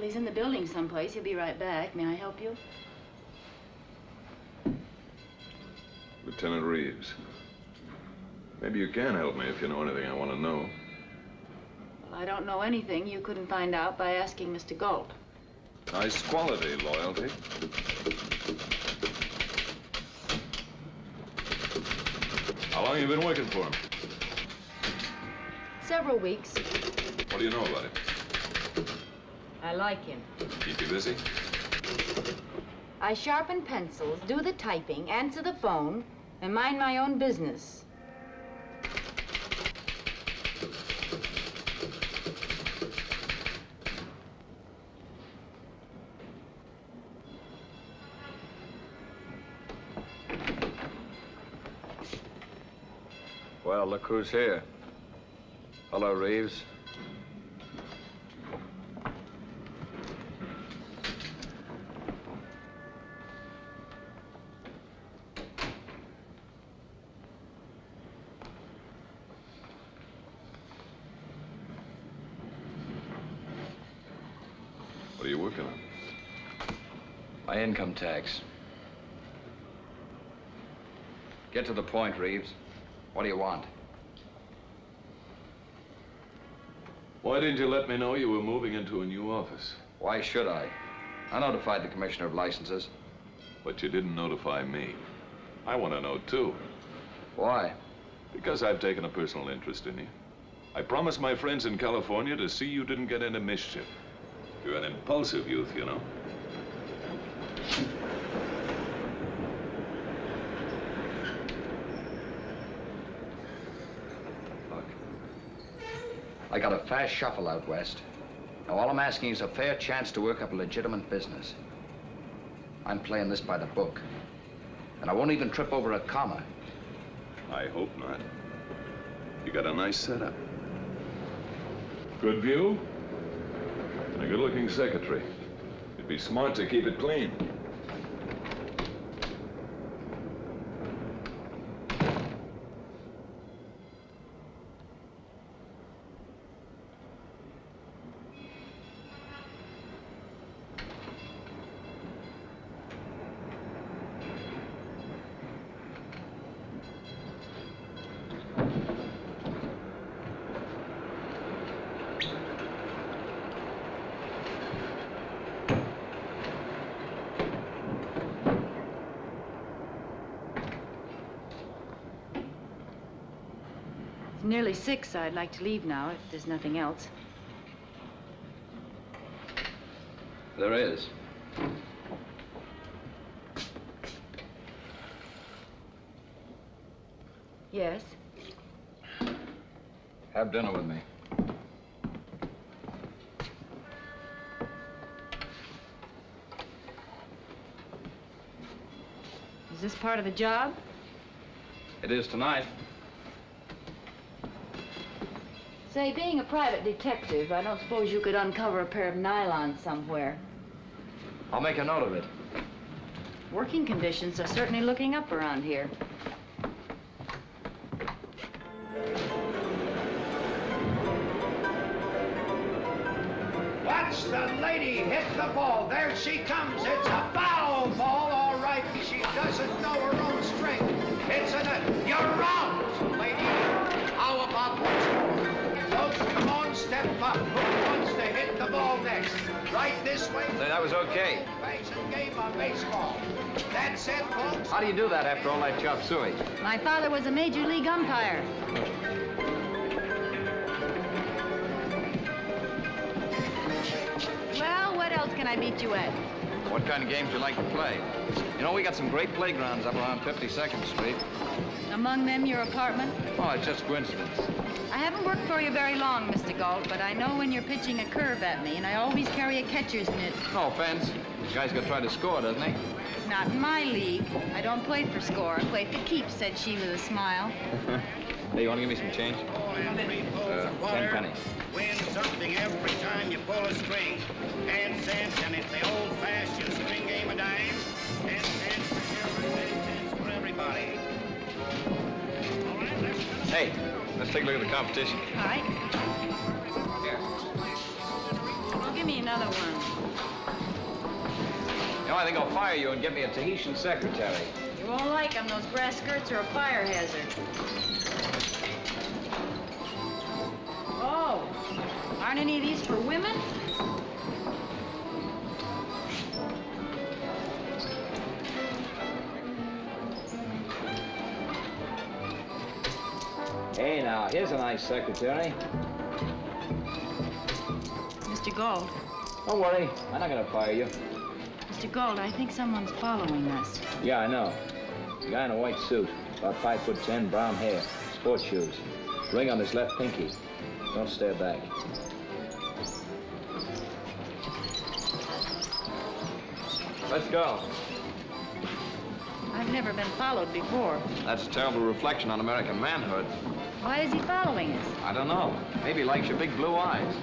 Well, he's in the building someplace. He'll be right back. May I help you? Lieutenant Reeves. Maybe you can help me if you know anything I want to know. Well, I don't know anything you couldn't find out by asking Mr. Galt. Nice quality, loyalty. How long have you been working for him? Several weeks. What do you know about him? I like him. Keep you busy? I sharpen pencils, do the typing, answer the phone, and mind my own business. Well, look who's here. Hello, Reeves. What are you working on? My income tax. Get to the point, Reeves. What do you want? Why didn't you let me know you were moving into a new office? Why should I? I notified the Commissioner of Licenses. But you didn't notify me. I want to know, too. Why? Because I've taken a personal interest in you. I promised my friends in California to see you didn't get into mischief. You're an impulsive youth, you know. Look. I got a fast shuffle out west. Now, all I'm asking is a fair chance to work up a legitimate business. I'm playing this by the book. And I won't even trip over a comma. I hope not. You got a nice setup. Good view. And a good-looking secretary. It'd be smart to keep it clean. Nearly six. I'd like to leave now if there's nothing else. There is. Yes? Have dinner with me. Is this part of the job? It is tonight. Say, being a private detective, I don't suppose you could uncover a pair of nylons somewhere. I'll make a note of it. Working conditions are certainly looking up around here. Watch the lady hit the ball. There she comes. It's a foul ball, all right. She doesn't know her own strength. It's a. You're step up. Who wants to hit the ball next? Right this way. Say, that was okay. Game of baseball. That's it, folks. How do you do that after all that chop suey? My father was a major league umpire. Well, what else can I beat you at? What kind of games you like to play? You know, we got some great playgrounds up around 52nd Street. Among them, your apartment? Oh, it's just coincidence. I haven't worked for you very long, Mr. Galt, but I know when you're pitching a curve at me, and I always carry a catcher's mitt. No offense. This guy's gonna try to score, doesn't he? Not in my league. I don't play for score. I play for keeps, said she with a smile. hey, you wanna give me some change? Uh, ten pennies. Win something every time you pull a string. Ten cents, and it's the old-fashioned string game of dimes. Ten cents for you, ten cents for everybody. All right, let's Hey, let's take a look at the competition. All right. Well, give me another one. You know, I think I'll fire you and get me a Tahitian secretary. You won't like them. Those brass skirts are a fire hazard. Oh, aren't any of these for women? Hey, now, here's a nice secretary. Mr. Galt. Don't worry, I'm not gonna fire you. Mr. Galt, I think someone's following us. Yeah, I know. A guy in a white suit, about five foot ten, brown hair, sports shoes, ring on his left pinky. Don't stare back. Let's go. I've never been followed before. That's a terrible reflection on American manhood. Why is he following us? I don't know. Maybe he likes your big blue eyes.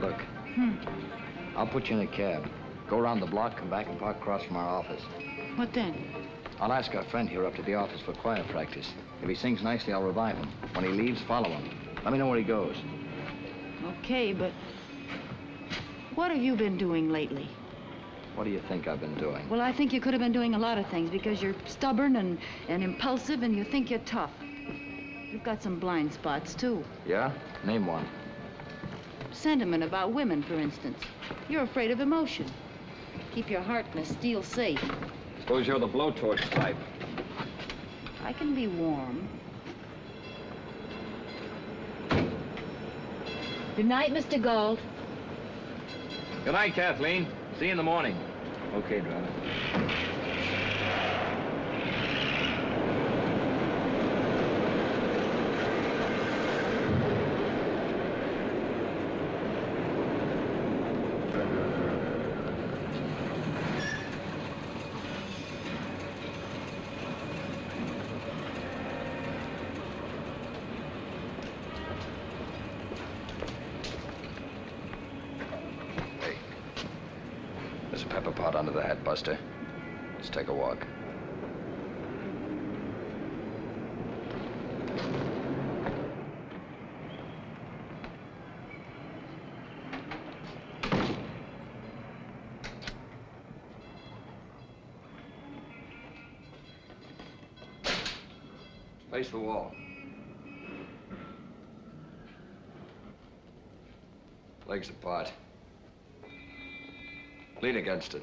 Look, Hmm. I'll put you in a cab. Go around the block, come back and park across from our office. What then? I'll ask our friend here up to the office for choir practice. If he sings nicely, I'll revive him. When he leaves, follow him. Let me know where he goes. Okay, but what have you been doing lately? What do you think I've been doing? Well, I think you could have been doing a lot of things because you're stubborn and, and impulsive and you think you're tough. You've got some blind spots, too. Yeah? Name one. Sentiment about women, for instance. You're afraid of emotion. Keep your heart in a steel safe. Suppose you're the blowtorch type. I can be warm. Good night, Mr. Galt. Good night, Kathleen. See you in the morning. Okay, driver. Hey. There's a pepper pot under the hat, Buster. Let's take a walk. Face the wall. Legs apart. Lean against it.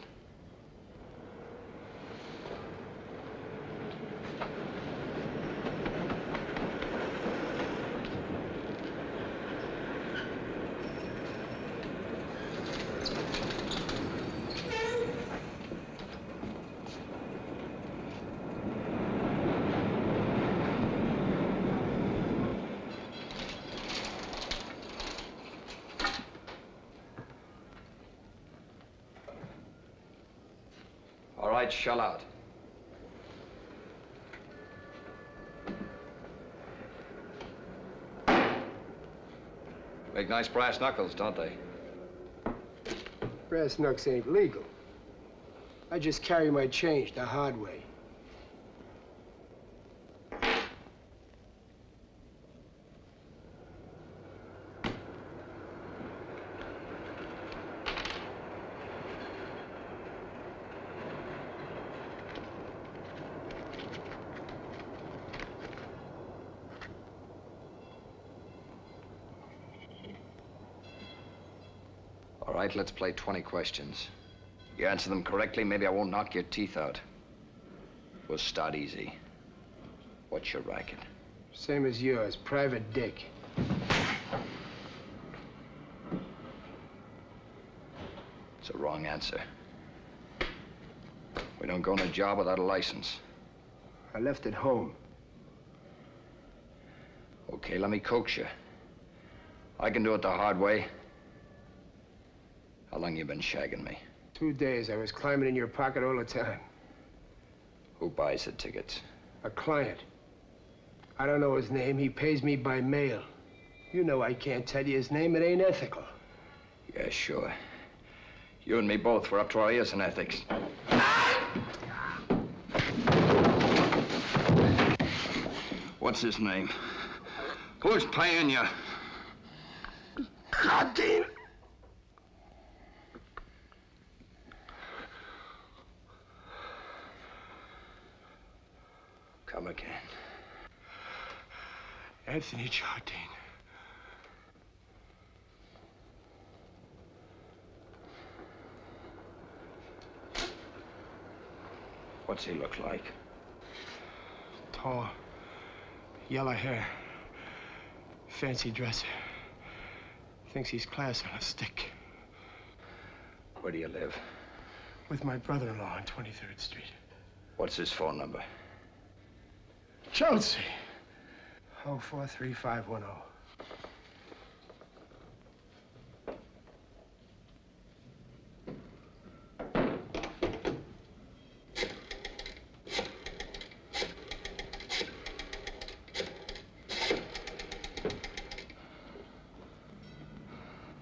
All right, shell out. Make nice brass knuckles, don't they? Brass knucks ain't legal. I just carry my change the hard way. All right, let's play 20 questions. You answer them correctly, maybe I won't knock your teeth out. We'll start easy. What's your racket? Same as yours, Private Dick. It's a wrong answer. We don't go on a job without a license. I left it home. Okay, let me coax you. I can do it the hard way. How long you been shagging me? Two days, I was climbing in your pocket all the time. Who buys the tickets? A client. I don't know his name. He pays me by mail. You know I can't tell you his name. It ain't ethical. Yeah, sure. You and me both were up to our ears in ethics. What's his name? Who's paying you? Jardine. Come again. Anthony Jardine. What's he look like? Tall. Yellow hair. Fancy dresser. Thinks he's class on a stick. Where do you live? With my brother-in-law on 23rd Street. What's his phone number? Chelsea. Oh, 43510.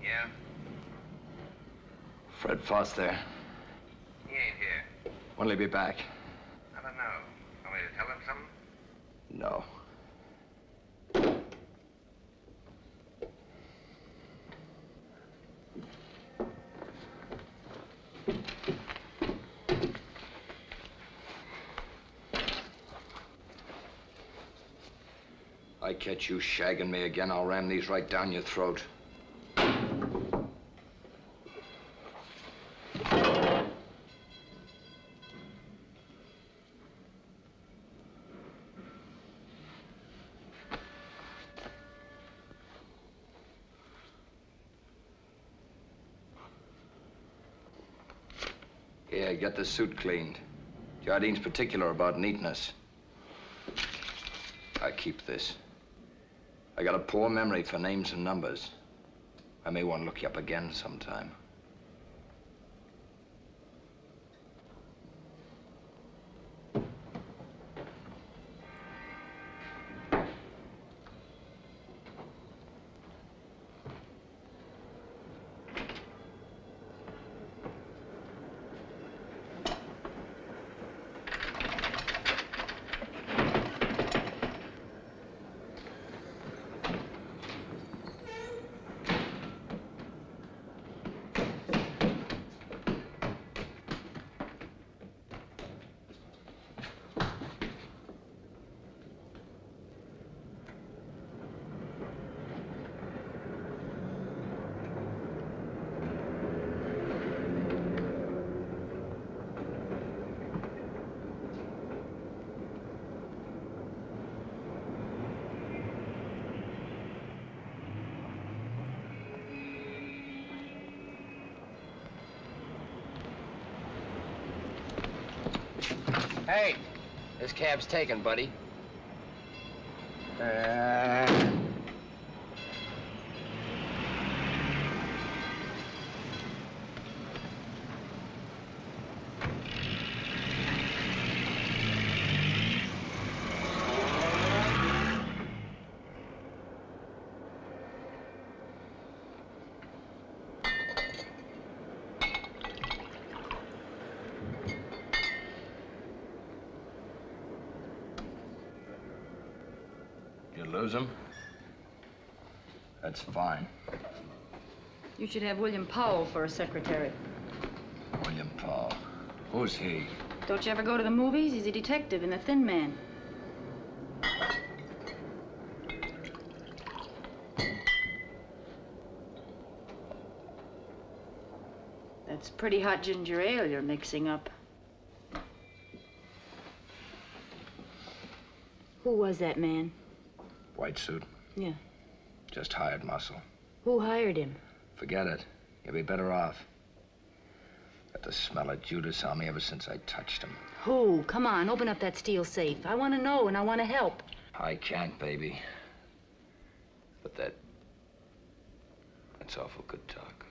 Yeah? Fred Foss there. He ain't here. When'll he be back? I don't know. Want me to tell him something? No. Catch you shagging me again, I'll ram these right down your throat. Get the suit cleaned. Jardine's particular about neatness. I keep this. I got a poor memory for names and numbers. I may want to look you up again sometime. Hey, this cab's taken, buddy. Uh, You lose him? That's fine. You should have William Powell for a secretary. William Powell? Who's he? Don't you ever go to the movies? He's a detective in The Thin Man. That's pretty hot ginger ale you're mixing up. Who was that man? White suit. Yeah. Just hired muscle. Who hired him? Forget it. You'll be better off. Got the smell of Judas on me ever since I touched him. Who? Come on, open up that steel safe. I want to know and I want to help. I can't, baby. But that. That's awful good talk.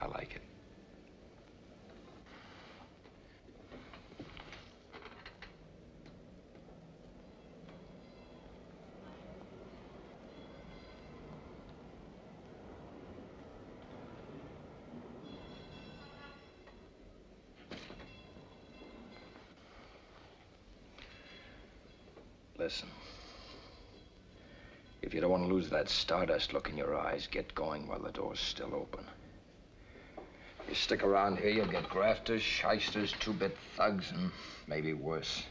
I like it. Listen. If you don't want to lose that stardust look in your eyes, get going while the door's still open. If you stick around here, you'll get grafters, shysters, two-bit thugs, and maybe worse.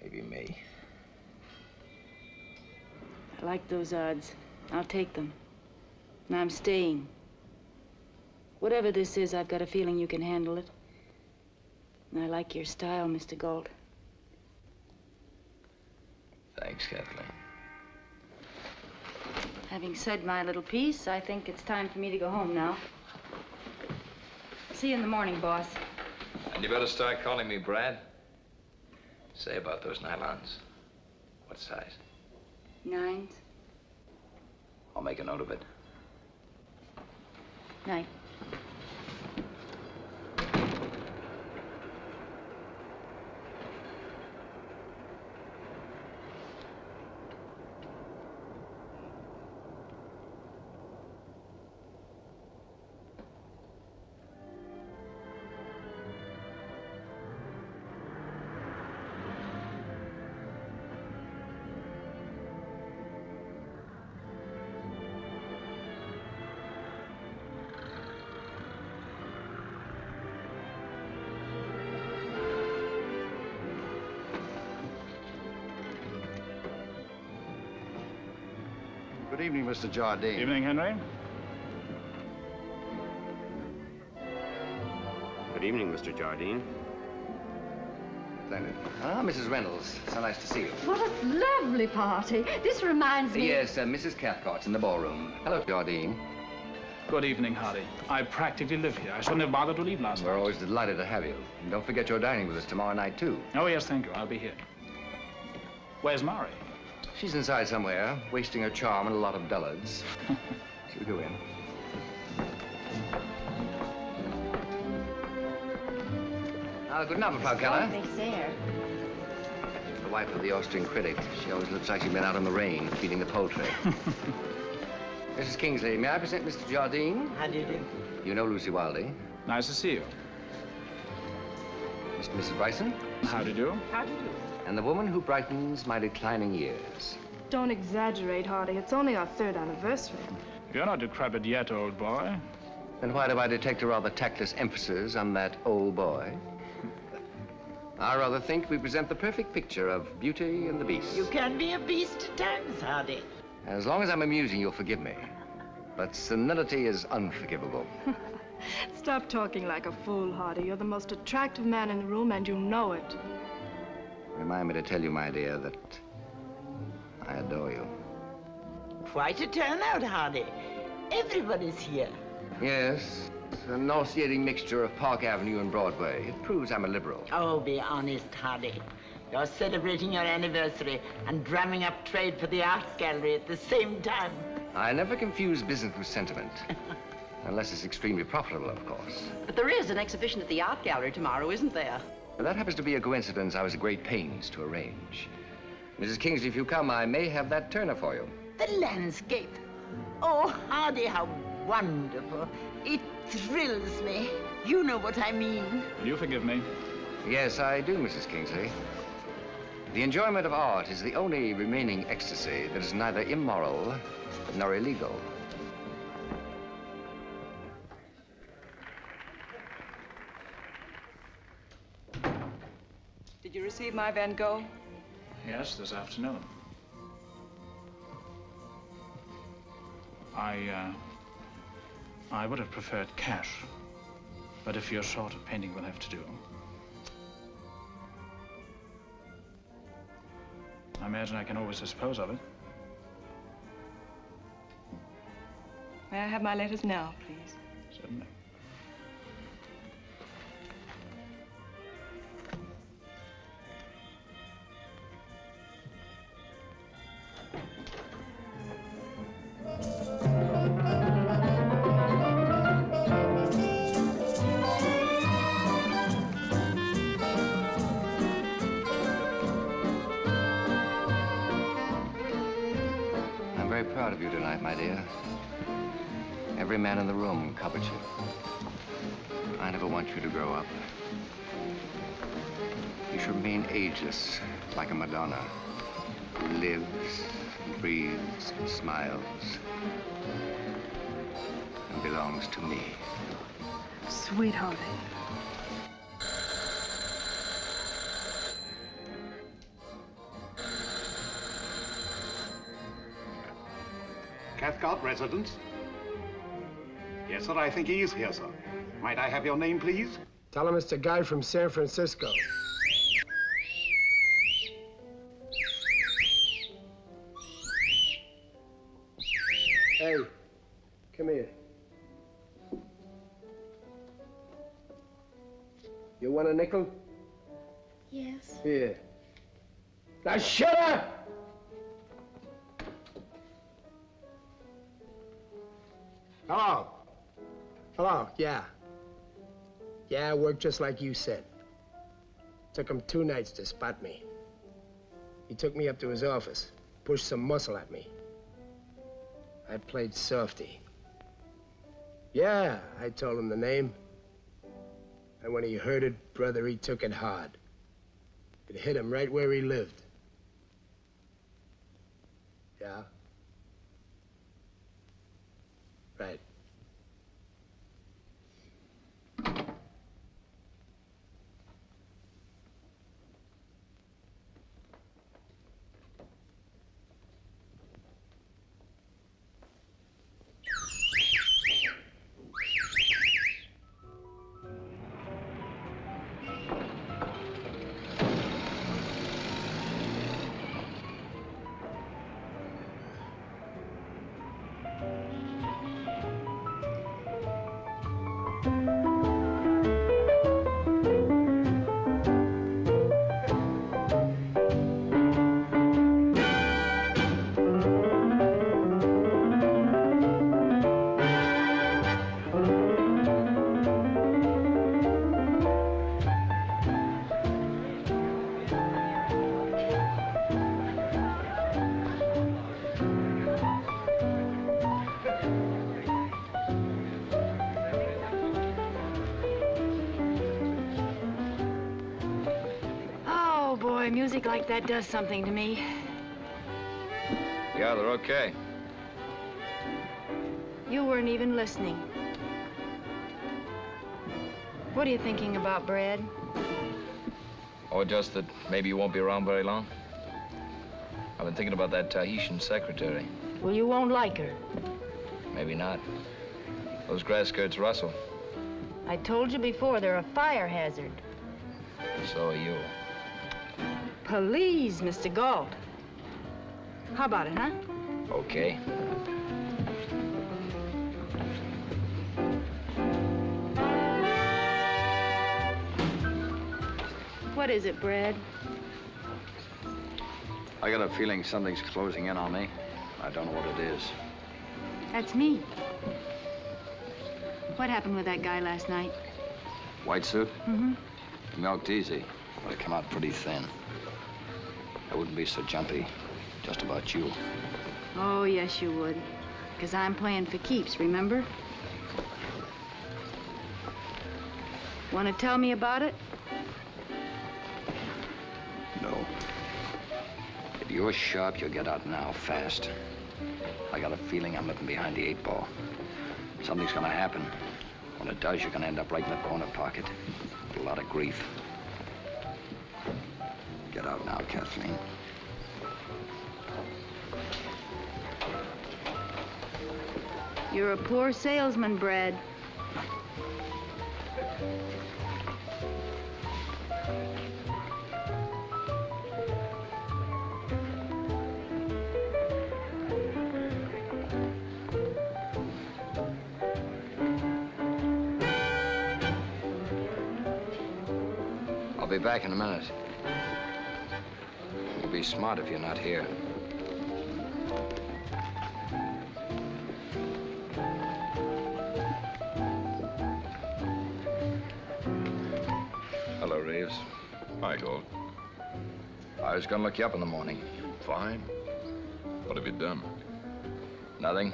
Maybe me. I like those odds. I'll take them. And I'm staying. Whatever this is, I've got a feeling you can handle it. And I like your style, Mr. Galt. Thanks, Kathleen. Having said my little piece, I think it's time for me to go home now. See you in the morning, boss. And you better start calling me Brad. Say about those nylons. What size? Nines. I'll make a note of it. Night. Evening, Mr. Jardine. Evening, Henry. Good evening, Mr. Jardine. Splendid. Ah, Mrs. Reynolds. So nice to see you. What a lovely party. This reminds me... Yes, uh, Mrs. Cathcart's in the ballroom. Hello, Jardine. Good evening, Hardy. I practically live here. I shouldn't have bothered to leave last night. We're always delighted to have you. And don't forget you're dining with us tomorrow night, too. Oh, yes, thank you. I'll be here. Where's Mari? She's inside somewhere, wasting her charm on a lot of dullards. She'll go in. Ah, good night, Frau Keller. there. The wife of the Austrian critic. She always looks like she's been out in the rain, feeding the poultry. Mrs. Kingsley, may I present Mr. Jardine? How do you do? You know Lucy Wildy. Nice to see you. Mr. and Mrs. Bryson. How do you do? How do you do? And the woman who brightens my declining years. Don't exaggerate, Hardy. It's only our third anniversary. You're not decrepit yet, old boy. Then why do I detect a rather tactless emphasis on that old boy? I rather think we present the perfect picture of Beauty and the Beast. You can be a beast at times, Hardy. As long as I'm amusing, you'll forgive me. But senility is unforgivable. Stop talking like a fool, Hardy. You're the most attractive man in the room, and you know it. Remind me to tell you, my dear, that I adore you. Quite a turnout, Hardy. Everybody's here. Yes, it's a nauseating mixture of Park Avenue and Broadway. It proves I'm a liberal. Oh, be honest, Hardy. You're celebrating your anniversary and drumming up trade for the art gallery at the same time. I never confuse business with sentiment. Unless it's extremely profitable, of course. But there is an exhibition at the art gallery tomorrow, isn't there? But that happens to be a coincidence I was at great pains to arrange. Mrs. Kingsley, if you come, I may have that Turner for you. The landscape. Oh, Hardy, how wonderful. It thrills me. You know what I mean. Will you forgive me? Yes, I do, Mrs. Kingsley. The enjoyment of art is the only remaining ecstasy that is neither immoral nor illegal. Did you receive my Van Gogh? Yes, this afternoon. I, uh, I would have preferred cash. But if you're short of painting, we'll have to do. I imagine I can always dispose of it. May I have my letters now, please? I'm very proud of you tonight, my dear. Every man in the room covets you. I never want you to grow up. You should remain ageless, like a Madonna, who lives and smiles, and belongs to me. Sweetheart. Cathcart residence? Yes, sir, I think he is here, sir. Might I have your name, please? Tell him it's the guy from San Francisco. Nickel? Yes. Here. Now shut up! Hello. Hello, yeah. Yeah, I worked just like you said. Took him two nights to spot me. He took me up to his office, pushed some muscle at me. I played softy. Yeah, I told him the name. And when he heard it, brother, he took it hard. It hit him right where he lived. Yeah? Like that does something to me. Yeah, they're okay. You weren't even listening. What are you thinking about, Brad? Or just that maybe you won't be around very long? I've been thinking about that Tahitian secretary. Well, you won't like her. Maybe not. Those grass skirts rustle. I told you before, they're a fire hazard. So are you. Please, Mr. Galt. How about it, huh? Okay. What is it, Brad? I got a feeling something's closing in on me. I don't know what it is. That's me. What happened with that guy last night? White suit? Mm-hmm. Milked easy, but it came out pretty thin. I wouldn't be so jumpy just about you. Oh, yes, you would. Because I'm playing for keeps, remember? Want to tell me about it? No. If you're sharp, you'll get out now, fast. I got a feeling I'm looking behind the eight ball. Something's gonna happen. When it does, you're gonna end up right in the corner pocket. A lot of grief. Now, Kathleen. You're a poor salesman, Brad. I'll be back in a minute. You'll be smart if you're not here. Hello, Reeves. Hi, Galt. I was gonna look you up in the morning. Fine. What have you done? Nothing.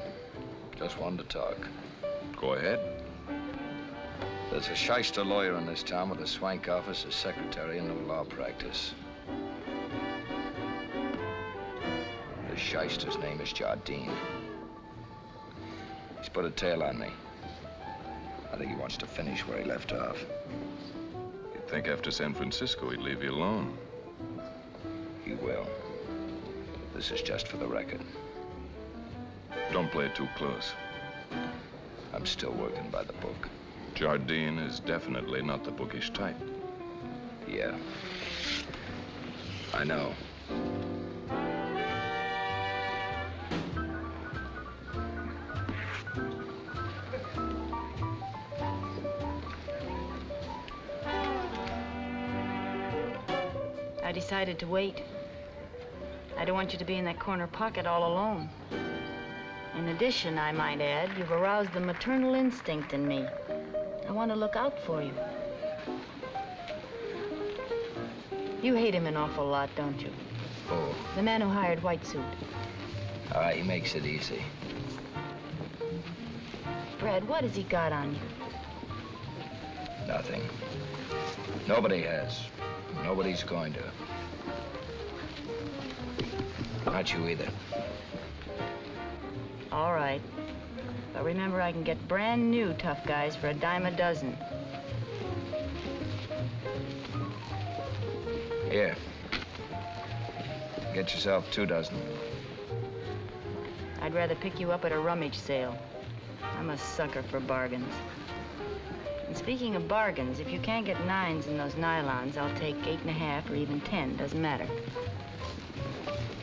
Just wanted to talk. Go ahead. There's a shyster lawyer in this town with a swank office, a secretary, and no law practice. Shyster's name is Jardine. He's put a tail on me. I think he wants to finish where he left off. You'd think after San Francisco he'd leave you alone. He will. This is just for the record. Don't play it too close. I'm still working by the book. Jardine is definitely not the bookish type. Yeah. I know. Decided to wait. I don't want you to be in that corner pocket all alone. In addition, I might add, you've aroused the maternal instinct in me. I want to look out for you. You hate him an awful lot, don't you? Oh, The man who hired White Suit. All right, he makes it easy. Brad, what has he got on you? Nothing. Nobody has. Nobody's going to. Not you either. All right. But remember, I can get brand new tough guys for a dime a dozen. Here. Get yourself two dozen. I'd rather pick you up at a rummage sale. I'm a sucker for bargains. And speaking of bargains, if you can't get nines in those nylons, I'll take eight and a half or even ten. Doesn't matter.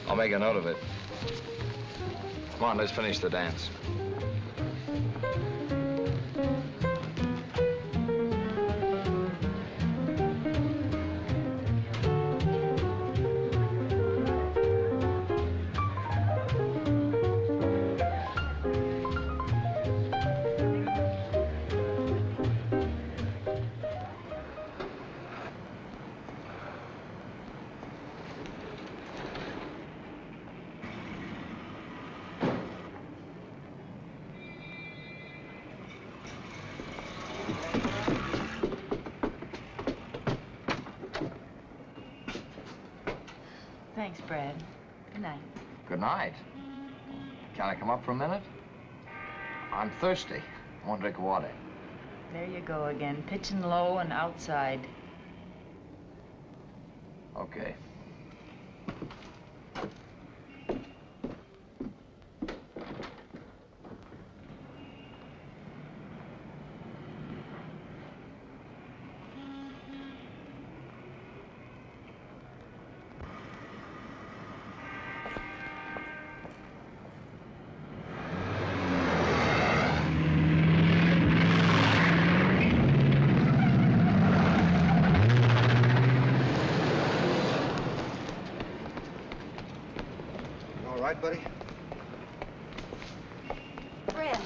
I'll make a note of it. Come on, let's finish the dance. Thirsty. I want a drink of water. There you go again, pitching low and outside. Okay. All right, buddy? Brad,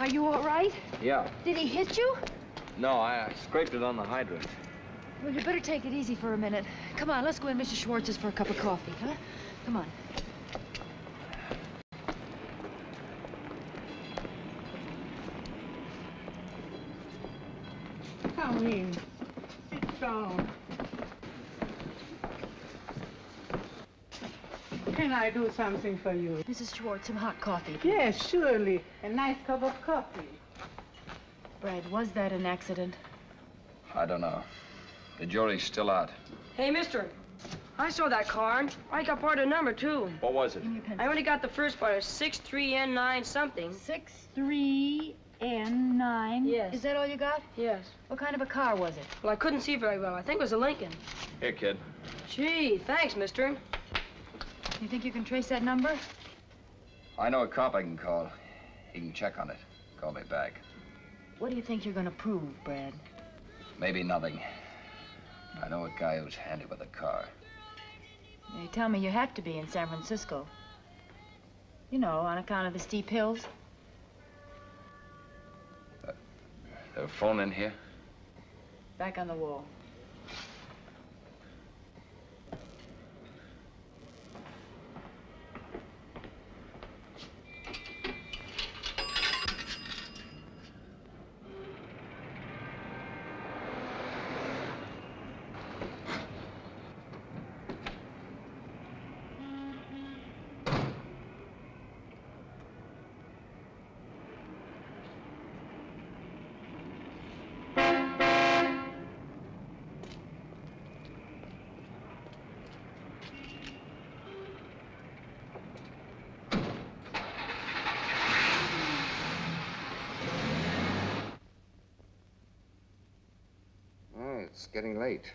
are you all right? Yeah. Did he hit you? No, I, I scraped it on the hydrant. Well, you better take it easy for a minute. Come on, let's go in Mr. Schwartz's for a cup of coffee, huh? Come on. Come in. Sit down. Can I do something for you? Mrs. Schwartz, some hot coffee. please. Yes, surely. A nice cup of coffee. Brad, was that an accident? I don't know. The jury's still out. Hey, mister. I saw that car. I got part of the number, too. What was it? I only got the first part. Six three N nine something. Six three N nine. Yes. Is that all you got? Yes. What kind of a car was it? Well, I couldn't see very well. I think it was a Lincoln. Here, kid. Gee, thanks, mister. You think you can trace that number? I know a cop I can call. He can check on it. Call me back. What do you think you're gonna prove, Brad? Maybe nothing. I know a guy who's handy with a car. They tell me you have to be in San Francisco. You know, on account of the steep hills. There's a phone in here? Back on the wall. Getting late.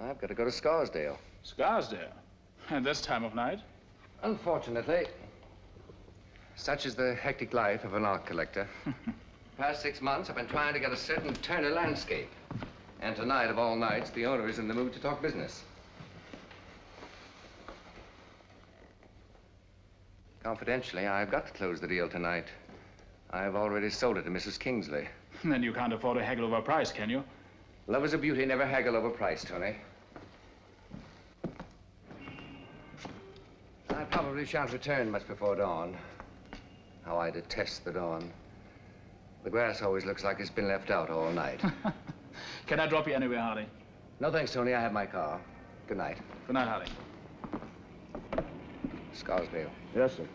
I've got to go to Scarsdale. Scarsdale? At this time of night? Unfortunately, such is the hectic life of an art collector. Past six months, I've been trying to get a certain Turner landscape. And tonight, of all nights, the owner is in the mood to talk business. Confidentially, I've got to close the deal tonight. I've already sold it to Mrs. Kingsley. Then you can't afford to haggle over a price, can you? Love is a beauty, never haggle over price, Tony. I probably shan't return much before dawn. How I detest the dawn. The grass always looks like it's been left out all night. Can I drop you anywhere, Hardy? no thanks, Tony. I have my car. Good night. Good night, Hardy. Scarsdale. Yes, sir.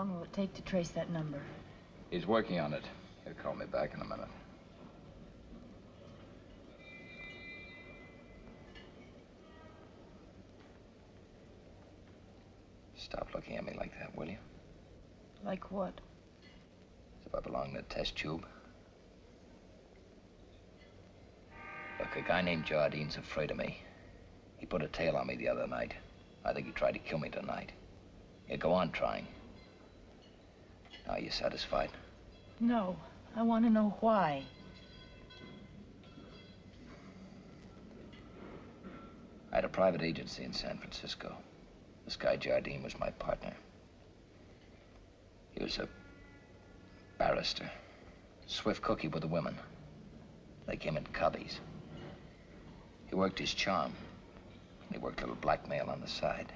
Long will it take to trace that number? He's working on it. He'll call me back in a minute. Stop looking at me like that, will you? Like what? As if I belong in a test tube. Look, a guy named Jardine's afraid of me. He put a tail on me the other night. I think he tried to kill me tonight. He'll go on trying. Now, you satisfied? No. I want to know why. I had a private agency in San Francisco. This guy Jardine was my partner. He was a barrister. Swift cookie with the women. They came in cubbies. He worked his charm. He worked a little blackmail on the side.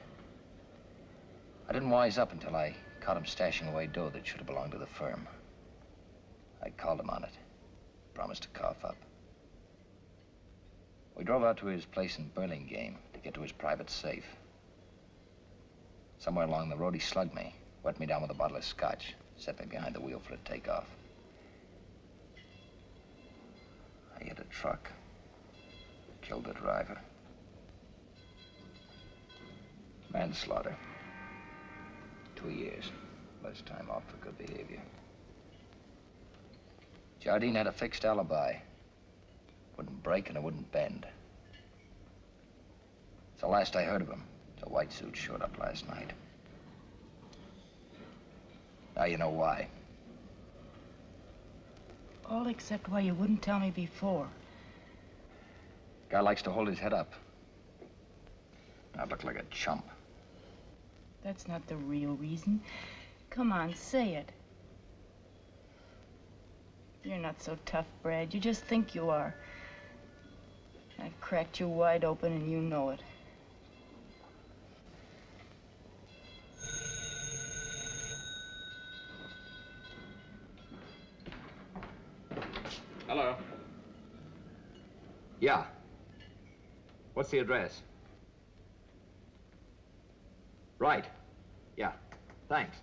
I didn't wise up until I caught him stashing away dough that should have belonged to the firm. I called him on it. Promised to cough up. We drove out to his place in Burlingame to get to his private safe. Somewhere along the road, he slugged me, wet me down with a bottle of scotch, set me behind the wheel for a takeoff. I hit a truck, killed the driver. Manslaughter. Two years. Less time off for good behavior. Jardine had a fixed alibi. Wouldn't break and it wouldn't bend. It's the last I heard of him. The white suit showed up last night. Now you know why. All except why you wouldn't tell me before. Guy likes to hold his head up. I look like a chump. That's not the real reason. Come on, say it. You're not so tough, Brad. You just think you are. I've cracked you wide open and you know it. Hello. Yeah. What's the address? Right. Yeah. Thanks.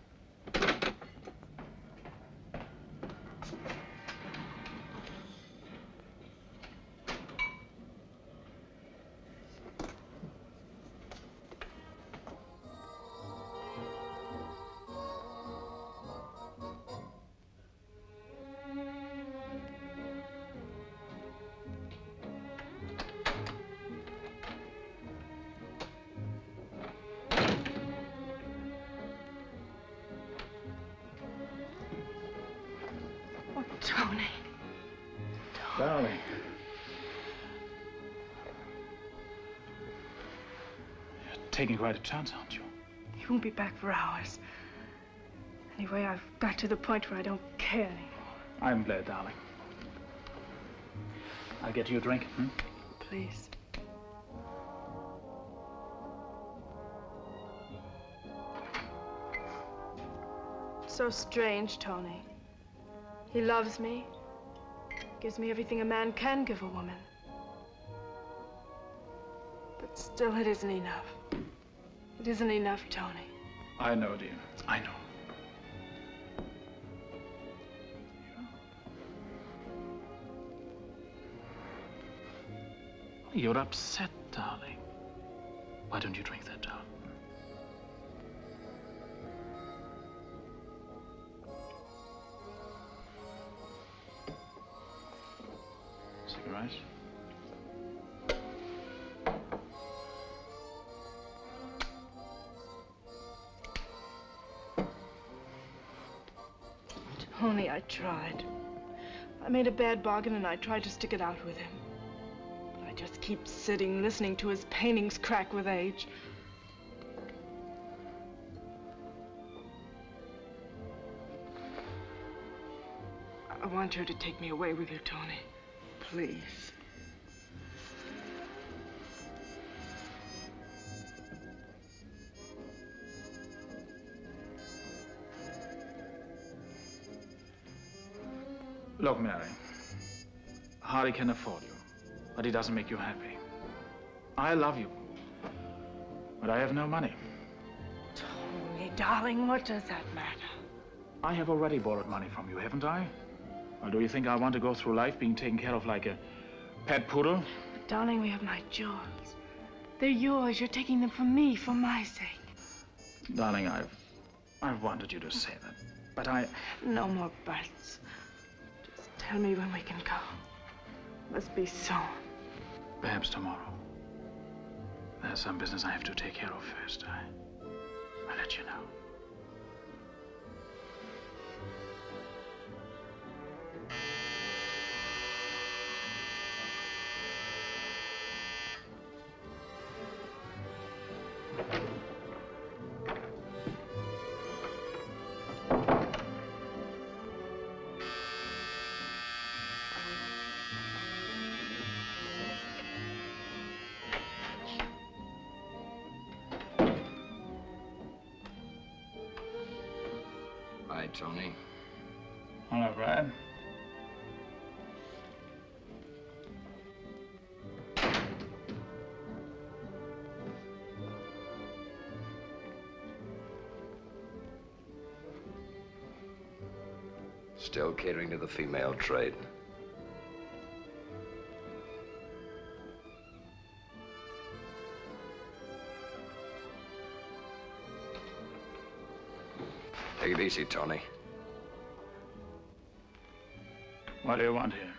Taking quite a chance, aren't you? He won't be back for hours. Anyway, I've got to the point where I don't care anymore. I'm glad, darling. I'll get you a drink. Hmm? Please. So strange, Tony. He loves me, gives me everything a man can give a woman. But still, it isn't enough. It isn't enough, Tony. I know, dear. I know. You're upset, darling. Why don't you drink that down? Cigarette? Tried. I made a bad bargain and I tried to stick it out with him. But I just keep sitting, listening to his paintings crack with age. I want you to take me away with you, Tony. Please. Look, Mari. Hardy can afford you, but he doesn't make you happy. I love you, but I have no money. Tony, darling, what does that matter? I have already borrowed money from you, haven't I? Or do you think I want to go through life being taken care of like a pet poodle? But darling, we have my jewels. They're yours. You're taking them from me for my sake. Darling, I've... I've wanted you to say that, but I... No more buts. Tell me when we can go. Must be soon. Perhaps tomorrow. There's some business I have to take care of first. I... I'll let you know. Tony. Hello, Brad. Still catering to the female trade. Take it easy, Tony. What do you want here?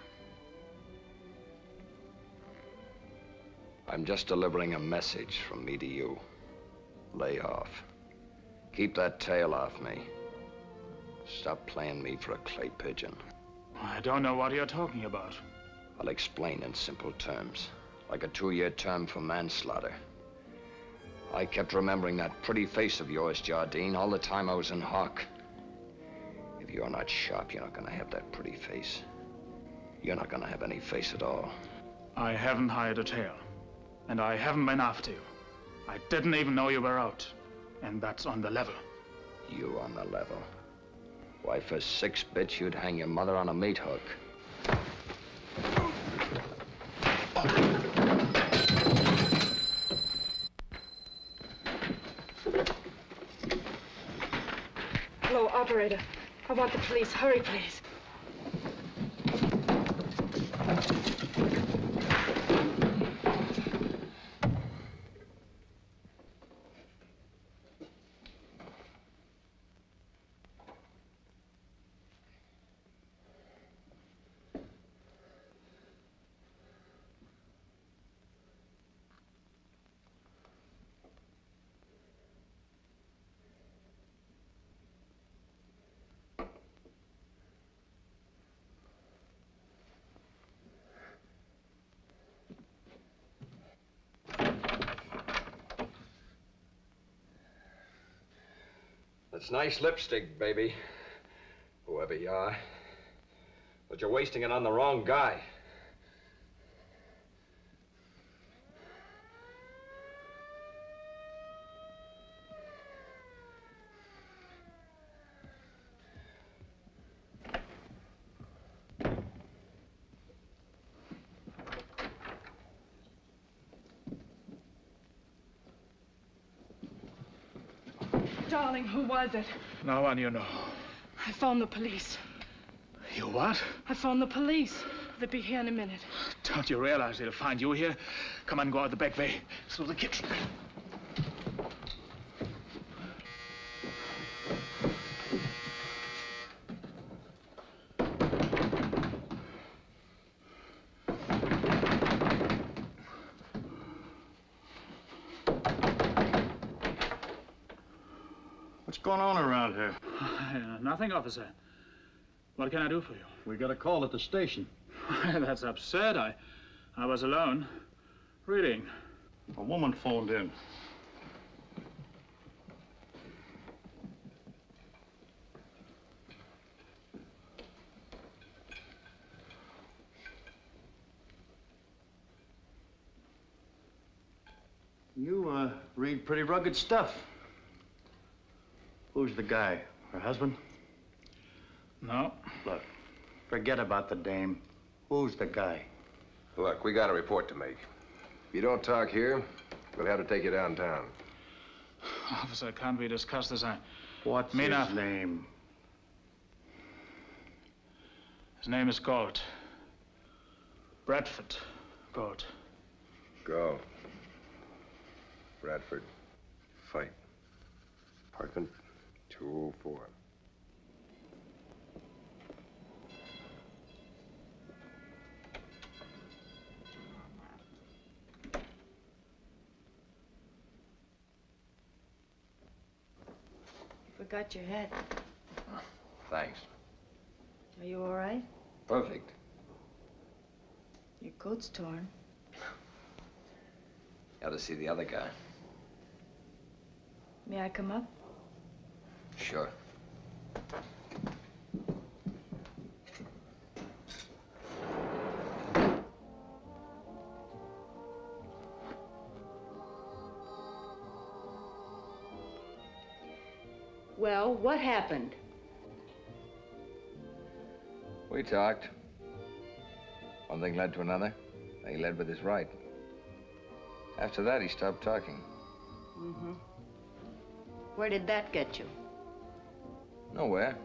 I'm just delivering a message from me to you. Lay off. Keep that tail off me. Stop playing me for a clay pigeon. I don't know what you're talking about. I'll explain in simple terms. Like a two-year term for manslaughter. I kept remembering that pretty face of yours, Jardine, all the time I was in Hawk. If you're not sharp, you're not gonna have that pretty face. You're not gonna have any face at all. I haven't hired a tail. And I haven't been after you. I didn't even know you were out. And that's on the level. You on the level. Why, for six bits, you'd hang your mother on a meat hook. Hello, operator. I want the police. Hurry, please. That's nice lipstick, baby. Whoever you are. But you're wasting it on the wrong guy. Was it? No one you know. I phoned the police. You what? I phoned the police. They'll be here in a minute. Don't you realize they'll find you here? Come on, go out the back way. Through the kitchen. What's going on around here? Uh, nothing, officer. What can I do for you? We got a call at the station. That's absurd. I, I was alone, reading. A woman phoned in. You, uh, read pretty rugged stuff. Who's the guy? Her husband? No. Look, forget about the dame. Who's the guy? Look, we got a report to make. If you don't talk here, we'll have to take you downtown. Officer, can't we discuss this? I... What's Mina. his name? His name is Galt. Bradford Galt. Go. Bradford. Fight. Apartment 204. Forgot your hat. Thanks. Are you all right? Perfect. Your coat's torn. You ought to see the other guy. May I come up? Sure. What happened? We talked. One thing led to another. He led with his right. After that, he stopped talking. Mm-hmm. Where did that get you? Nowhere.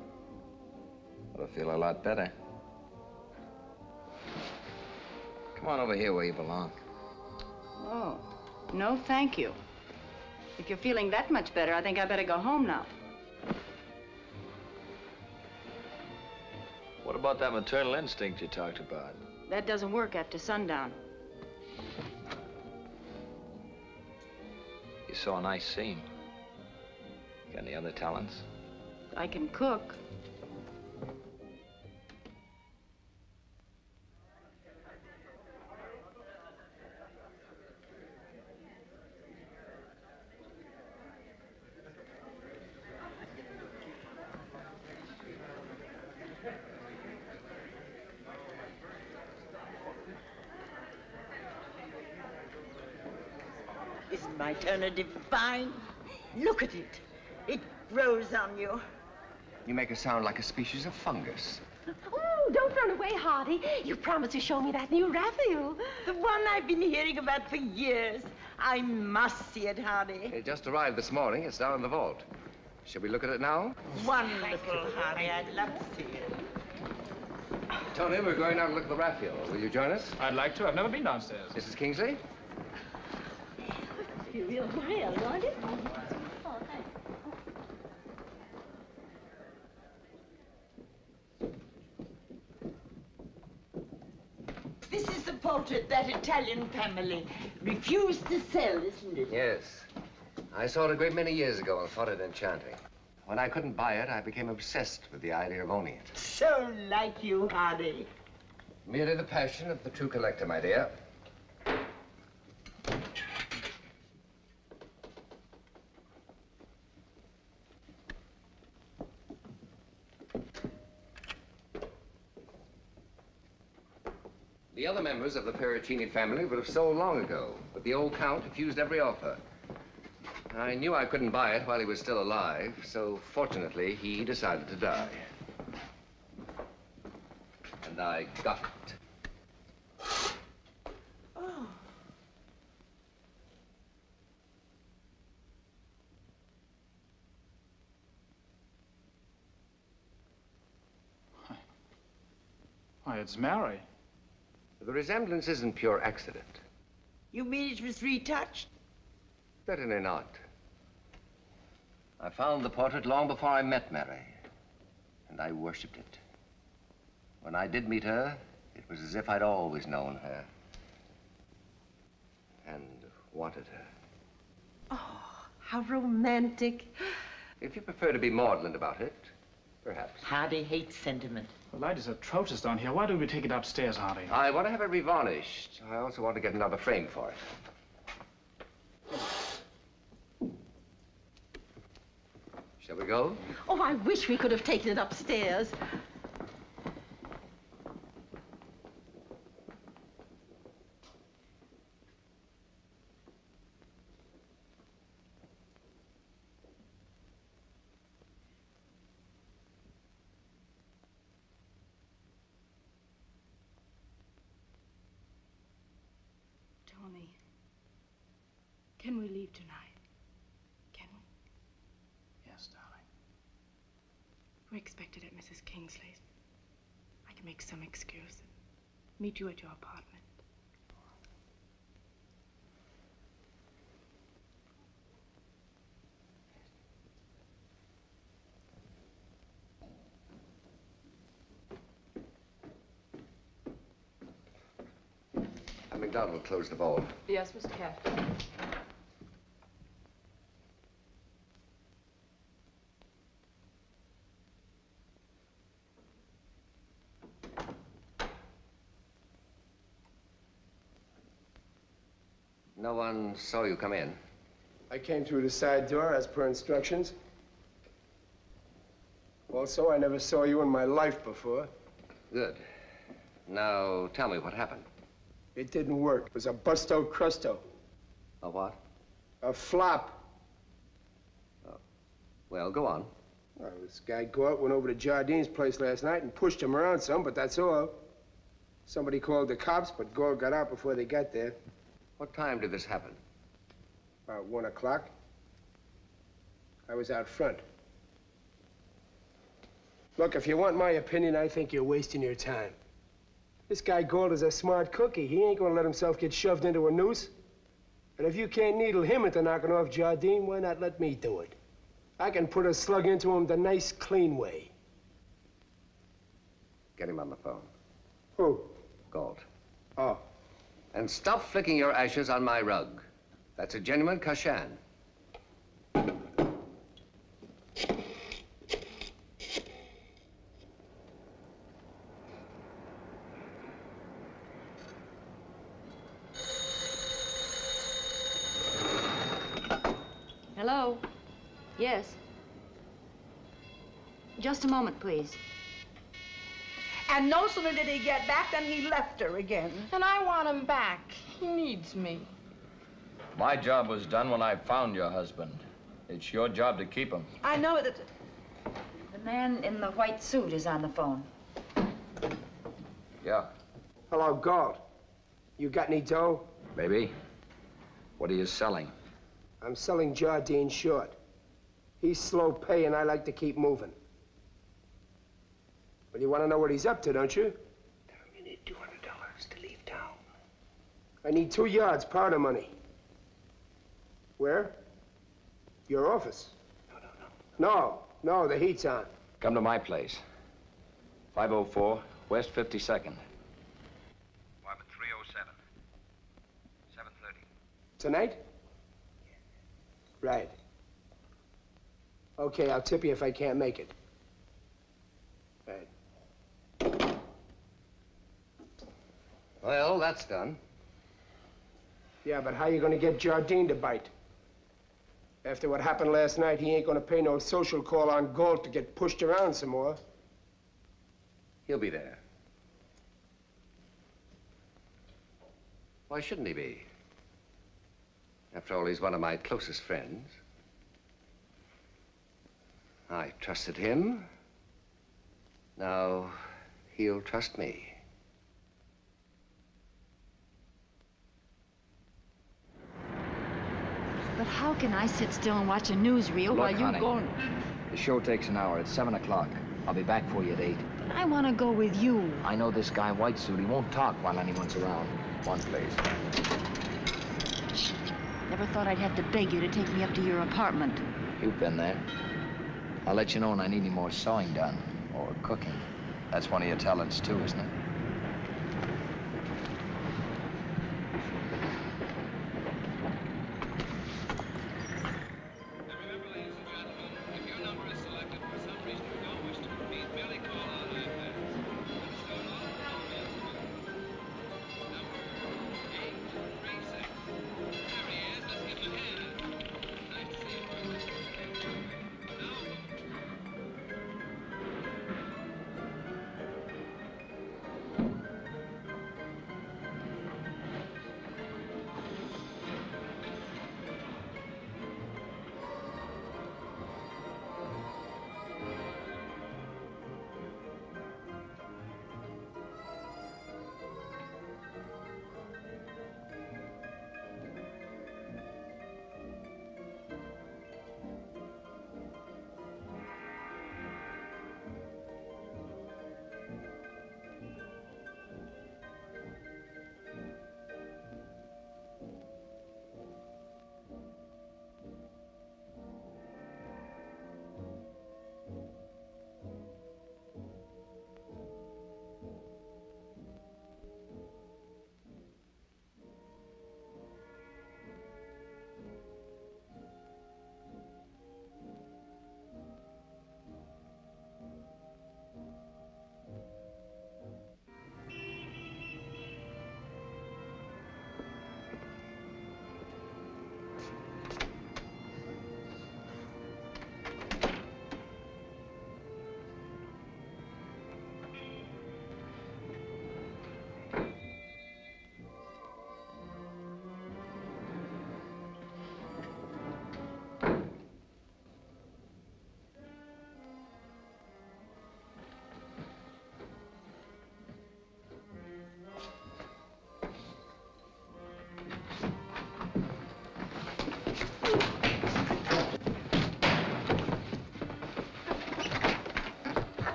But I feel a lot better. Come on over here where you belong. Oh, no, thank you. If you're feeling that much better, I think I better go home now. About that maternal instinct you talked about? That doesn't work after sundown. You saw a nice scene. Got any other talents? I can cook. Isn't my alternative fine? Look at it. It grows on you. You make it sound like a species of fungus. Oh, don't run away, Hardy. You promised to show me that new Raphael. The one I've been hearing about for years. I must see it, Hardy. It just arrived this morning. It's down in the vault. Shall we look at it now? Wonderful, Hardy. I'd love to see it. Tony, we're going out to look at the Raphael. Will you join us? I'd like to. I've never been downstairs. Mrs. Kingsley? You real real, won't it? Oh, this is the portrait that Italian family refused to sell, isn't it? Yes. I saw it a great many years ago and thought it enchanting. When I couldn't buy it, I became obsessed with the idea of owning it. So like you, Hardy. Merely the passion of the true collector, my dear. members of the Pericini family would have sold long ago, but the old Count refused every offer. I knew I couldn't buy it while he was still alive, so fortunately, he decided to die. And I got it. why It's Mari. The resemblance isn't pure accident. You mean it was retouched? Certainly not. I found the portrait long before I met Mari, and I worshipped it. When I did meet her, it was as if I'd always known her and wanted her. Oh, how romantic. If you prefer to be maudlin about it, perhaps. Hardy hates sentiment. The light is atrocious down here. Why don't we take it upstairs, Hardy? I want to have it revarnished. I also want to get another frame for it. Shall we go? Oh, I wish we could have taken it upstairs. Tony, can we leave tonight? Can we? Yes, darling. We're expected at Mrs. Kingsley's. I can make some excuse. Meet you at your apartment. Uh, McDonald closed the vault. Yes, Mr. Cathcart. No one saw you come in. I came through the side door as per instructions. Also, I never saw you in my life before. Good. Now, tell me what happened. It didn't work. It was a busto crusto. A what? A flop. Oh. Well, go on. Well, this guy Galt went over to Jardine's place last night and pushed him around some, but that's all. Somebody called the cops, but Galt got out before they got there. What time did this happen? About one o'clock. I was out front. Look, if you want my opinion, I think you're wasting your time. This guy Galt is a smart cookie. He ain't gonna let himself get shoved into a noose. And if you can't needle him into knocking off Jardine, why not let me do it? I can put a slug into him the nice, clean way. Get him on the phone. Who? Galt. Oh. And stop flicking your ashes on my rug. That's a genuine Kashan. Hello? Yes. Just a moment, please. And no sooner did he get back than he left her again. And I want him back. He needs me. My job was done when I found your husband. It's your job to keep him. I know that. The man in the white suit is on the phone. Yeah. Hello, Galt. You got any dough? Maybe. What are you selling? I'm selling Jardine short. He's slow pay, and I like to keep moving. But you want to know what he's up to, don't you? Tell him you need $200 to leave town. I need two yards, powder money. Where? Your office. No, no, no. No, no, the heat's on. Come to my place. 504 West 52nd. Apartment 307. 730. Tonight? Yeah. Right. Okay, I'll tip you if I can't make it. Right. Well, that's done. Yeah, but how are you gonna get Jardine to bite? After what happened last night, he ain't gonna pay no social call on Galt to get pushed around some more. He'll be there. Why shouldn't he be? After all, he's one of my closest friends. I trusted him. Now, he'll trust me. But how can I sit still and watch a newsreel Look, while you honey, go... The show takes an hour. It's 7 o'clock. I'll be back for you at 8. I want to go with you. I know this guy white suit. He won't talk while anyone's around. One, please. Never thought I'd have to beg you to take me up to your apartment. You've been there. I'll let you know when I need any more sewing done or cooking. That's one of your talents, too, isn't it?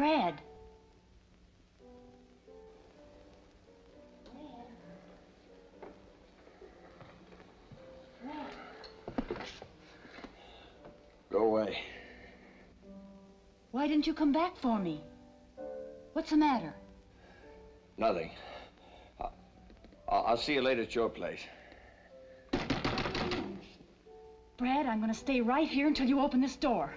Brad. Go away. Why didn't you come back for me? What's the matter? Nothing. I- I'll, I'll see you later at your place. Brad, I'm gonna stay right here until you open this door.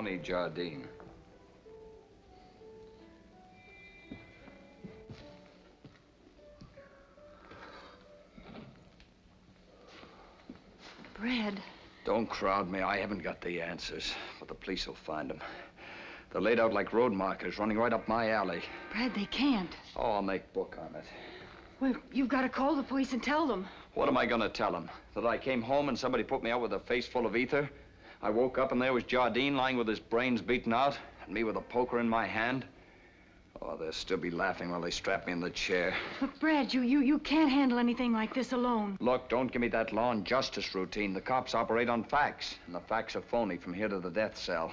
Tony Jardine. Brad. Don't crowd me. I haven't got the answers, but the police will find them. They're laid out like road markers, running right up my alley. Brad, they can't. Oh, I'll make book on it. Well, you've got to call the police and tell them. What am I going to tell them? That I came home and somebody put me out with a face full of ether? I woke up and there was Jardine lying with his brains beaten out, and me with a poker in my hand? Oh, they'll still be laughing while they strap me in the chair. But Brad, you, you, you can't handle anything like this alone. Look, don't give me that law and justice routine. The cops operate on facts, and the facts are phony from here to the death cell.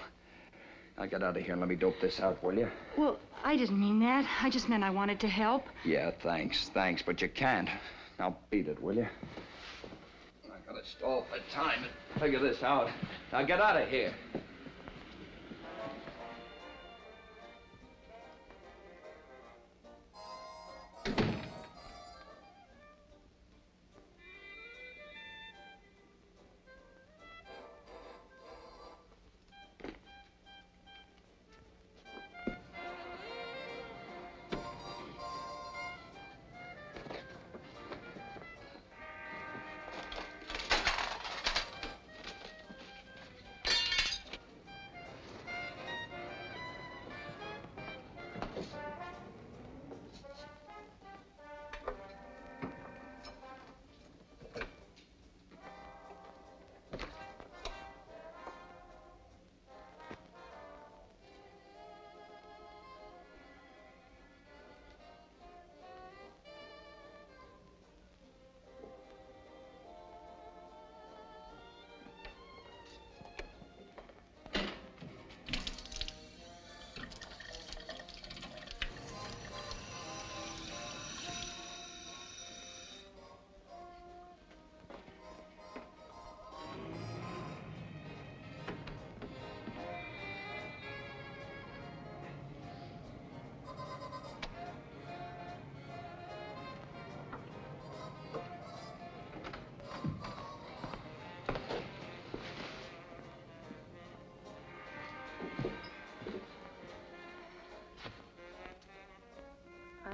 Now get out of here and let me dope this out, will you? Well, I didn't mean that. I just meant I wanted to help. Yeah, thanks, thanks, but you can't. Now beat it, will you? Gotta stall for time and figure this out. Now get out of here.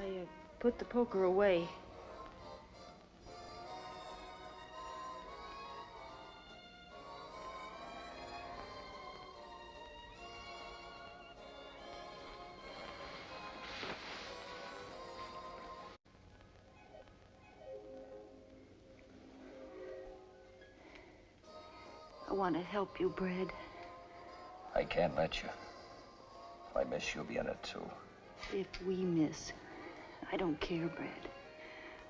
I uh, put the poker away. I want to help you, Brad. I can't let you. If I miss, you'll be in it too. If we miss, I don't care, Brad.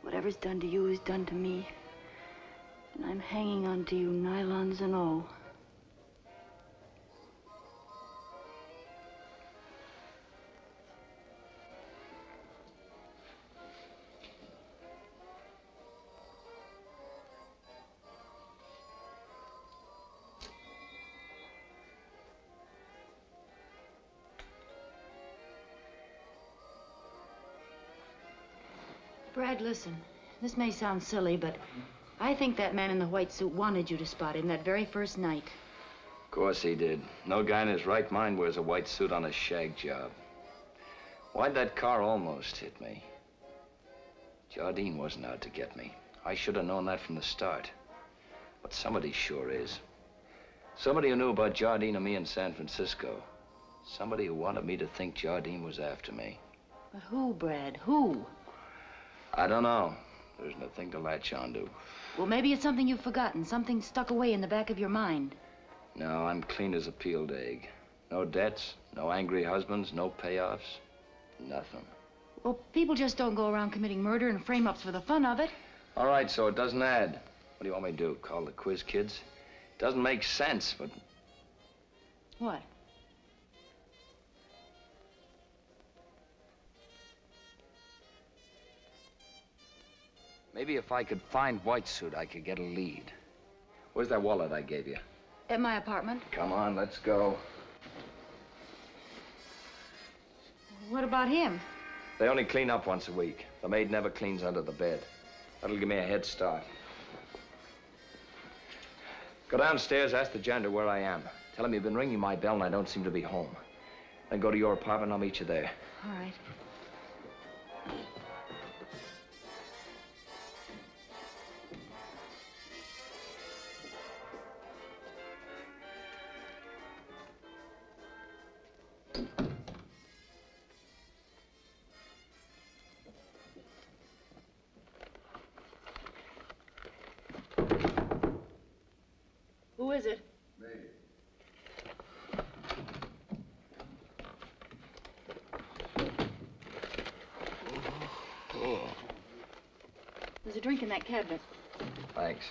Whatever's done to you is done to me. And I'm hanging on to you, nylons and all. Brad, listen. This may sound silly, but I think that man in the white suit wanted you to spot him that very first night. Of course he did. No guy in his right mind wears a white suit on a shag job. Why'd that car almost hit me? Jardine wasn't out to get me. I should have known that from the start. But somebody sure is. Somebody who knew about Jardine and me in San Francisco. Somebody who wanted me to think Jardine was after me. But who, Brad? Who? I don't know. There's nothing to latch onto. Well, maybe it's something you've forgotten, something stuck away in the back of your mind. No, I'm clean as a peeled egg. No debts, no angry husbands, no payoffs, nothing. Well, people just don't go around committing murder and frame-ups for the fun of it. All right, so it doesn't add. What do you want me to do? Call the quiz kids? It Doesn't make sense, but What? Maybe if I could find White Suit, I could get a lead. Where's that wallet I gave you? At my apartment. Come on, let's go. What about him? They only clean up once a week. The maid never cleans under the bed. That'll give me a head start. Go downstairs, ask the janitor where I am. Tell him you've been ringing my bell and I don't seem to be home. Then go to your apartment, I'll meet you there. All right. That cabinet. thanks.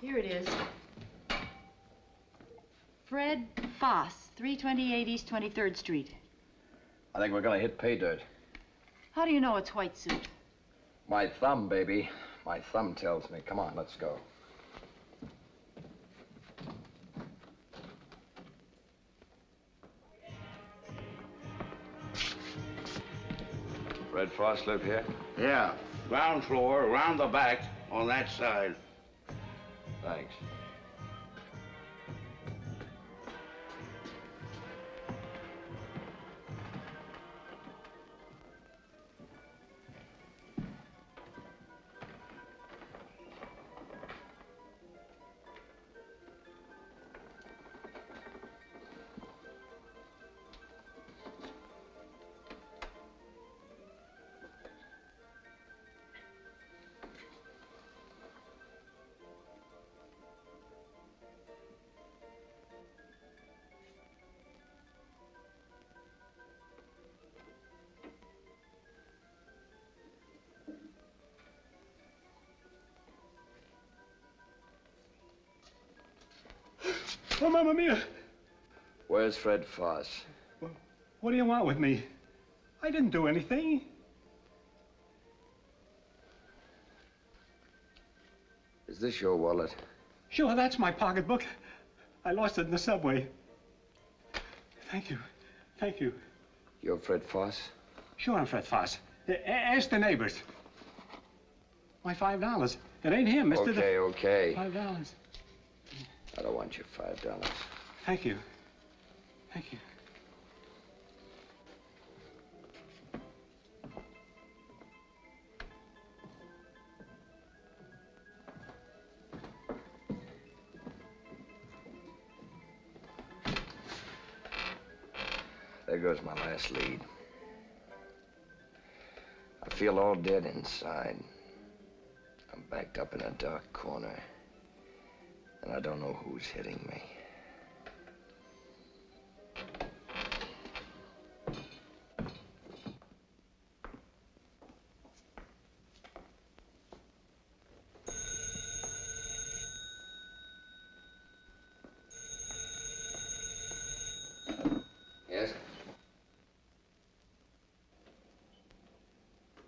Here it is. Fred Foss, 328 East 23rd Street. I think we're gonna hit pay dirt. How do you know it's white suit? My thumb, baby. My thumb tells me. Come on, let's go. Frost live here? Yeah, ground floor, around the back, on that side. Thanks. Oh, Mamma Mia! Where's Fred Foss? Well, What do you want with me? I didn't do anything. Is this your wallet? Sure, that's my pocketbook. I lost it in the subway. Thank you. Thank you. You're Fred Foss? Sure, I'm Fred Foss. A- ask the neighbors. My five dollars. It ain't him, Mister. Okay, okay. Five dollars. I don't want your five dollars. Thank you. Thank you. There goes my last lead. I feel all dead inside. I'm backed up in a dark corner. And I don't know who's hitting me. Yes?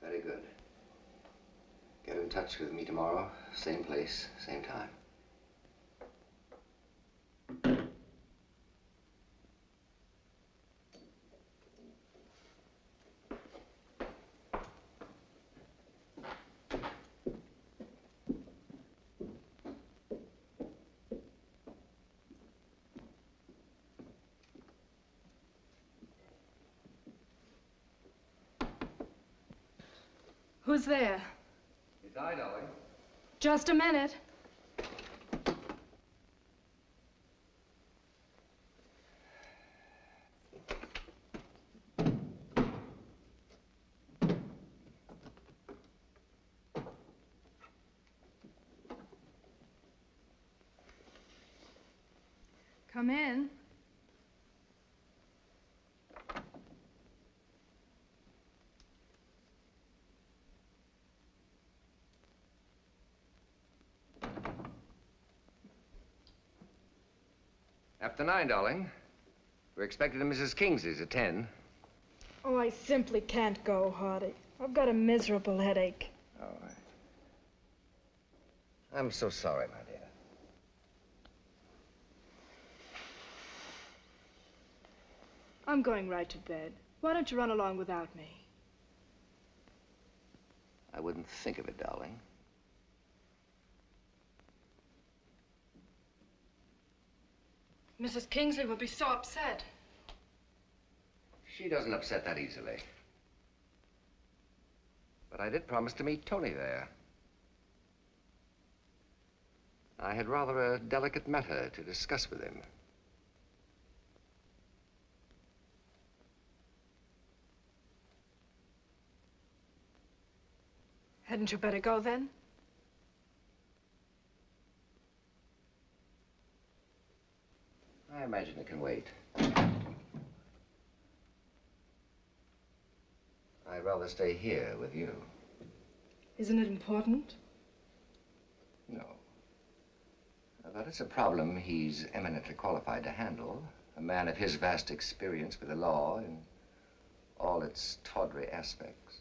Very good. Get in touch with me tomorrow, same place, same time. was there? You I, Dolly. Just a minute. Come in. After nine, darling. We're expected at Mrs. Kingsley's at ten. Oh, I simply can't go, Hardy. I've got a miserable headache. Oh, I... I'm so sorry, my dear. I'm going right to bed. Why don't you run along without me? I wouldn't think of it, darling. Mrs. Kingsley will be so upset. She doesn't upset that easily. But I did promise to meet Tony there. I had rather a delicate matter to discuss with him. Hadn't you better go then? I imagine it can wait. I'd rather stay here with you. Isn't it important? No. Uh, but it's a problem he's eminently qualified to handle. A man of his vast experience with the law in all its tawdry aspects.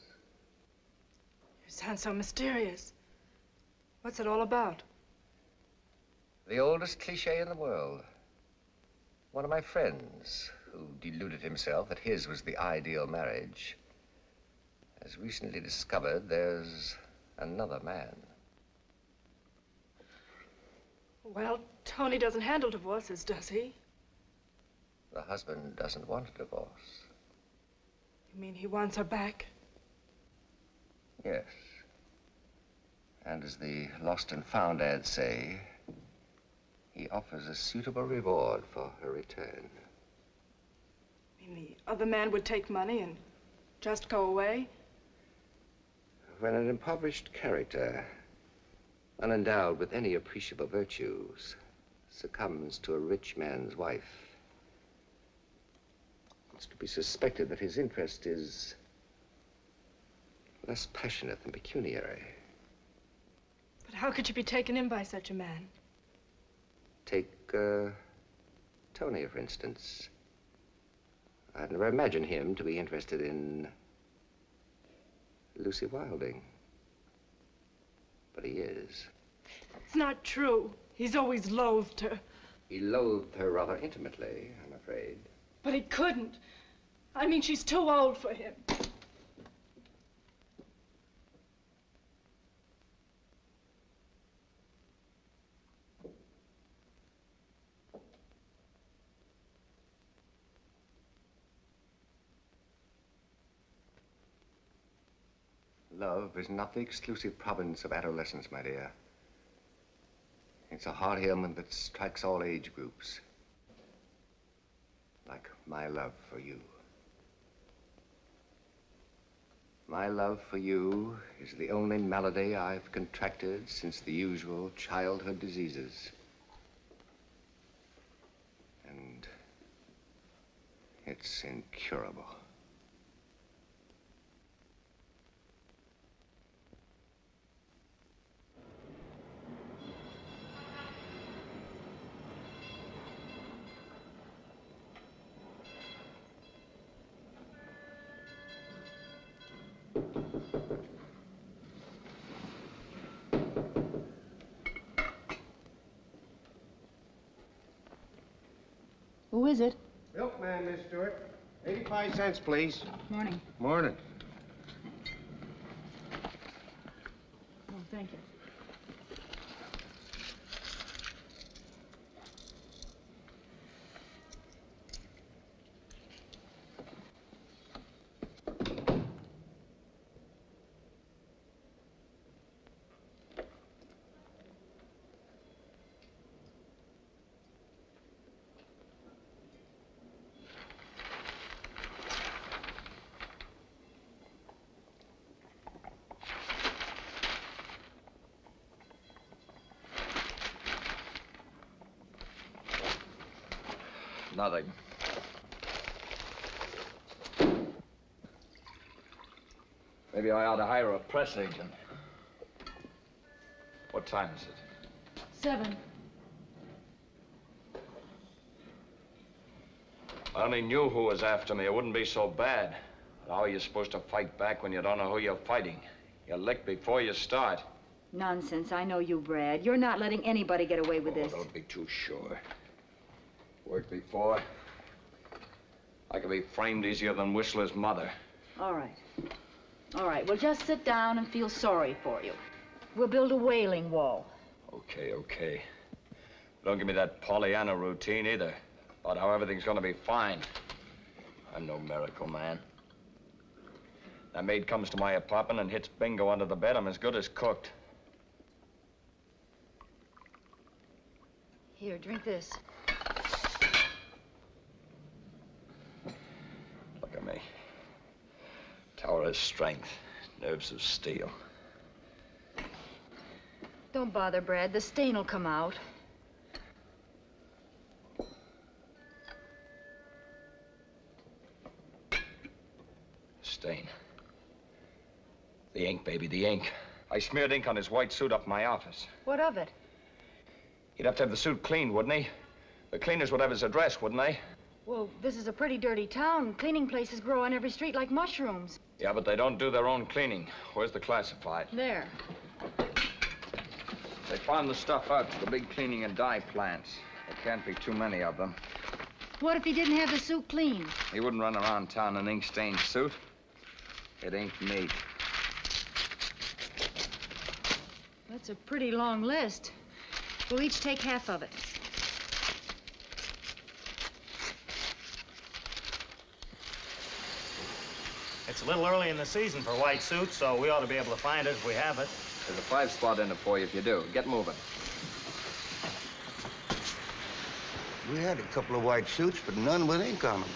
You sound so mysterious. What's it all about? The oldest cliche in the world. One of my friends, who deluded himself that his was the ideal marriage, has recently discovered there's another man. Well, Tony doesn't handle divorces, does he? The husband doesn't want a divorce. You mean he wants her back? Yes. And as the lost and found ads say, he offers a suitable reward for her return. You mean the other man would take money and just go away? When an impoverished character, unendowed with any appreciable virtues, succumbs to a rich man's wife, it's to be suspected that his interest is less passionate than pecuniary. But how could you be taken in by such a man? Take, uh, Tony, for instance. I'd never imagined him to be interested in Lucy Wilding. But he is. It's not true. He's always loathed her. He loathed her rather intimately, I'm afraid. But he couldn't. I mean, she's too old for him. Love is not the exclusive province of adolescence, my dear. It's a heart ailment that strikes all age groups. Like my love for you. My love for you is the only malady I've contracted since the usual childhood diseases. And it's incurable. Who is it? Milkman, Miss Stewart. 85 cents, please. Morning. Morning. Oh, thank you. Maybe I ought to hire a press agent. What time is it? Seven. I only knew who was after me. It wouldn't be so bad. But how are you supposed to fight back when you don't know who you're fighting? You lick before you start. Nonsense. I know you, Brad. You're not letting anybody get away with Oh, this. don't be too sure. Worked before. I could be framed easier than Whistler's mother. All right. All right. Well, just sit down and feel sorry for you. We'll build a wailing wall. Okay, okay. Don't give me that Pollyanna routine either. About how everything's gonna be fine. I'm no miracle man. That maid comes to my apartment and hits bingo under the bed. I'm as good as cooked. Here, drink this. Look at me. Of strength, nerves of steel. Don't bother, Brad. The stain will come out. Stain. The ink, baby, the ink. I smeared ink on his white suit up in my office. What of it? He'd have to have the suit cleaned, wouldn't he? The cleaners would have his address, wouldn't they? Well, this is a pretty dirty town. Cleaning places grow on every street like mushrooms. Yeah, but they don't do their own cleaning. Where's the classified? There. They farm the stuff out to the big cleaning and dye plants. There can't be too many of them. What if he didn't have the suit clean? He wouldn't run around town in an ink-stained suit. It ain't me. That's a pretty long list. We'll each take half of it. It's a little early in the season for white suits, so we ought to be able to find it if we have it. There's a five spot in it for you if you do. Get moving. We had a couple of white suits, but none with ink on them.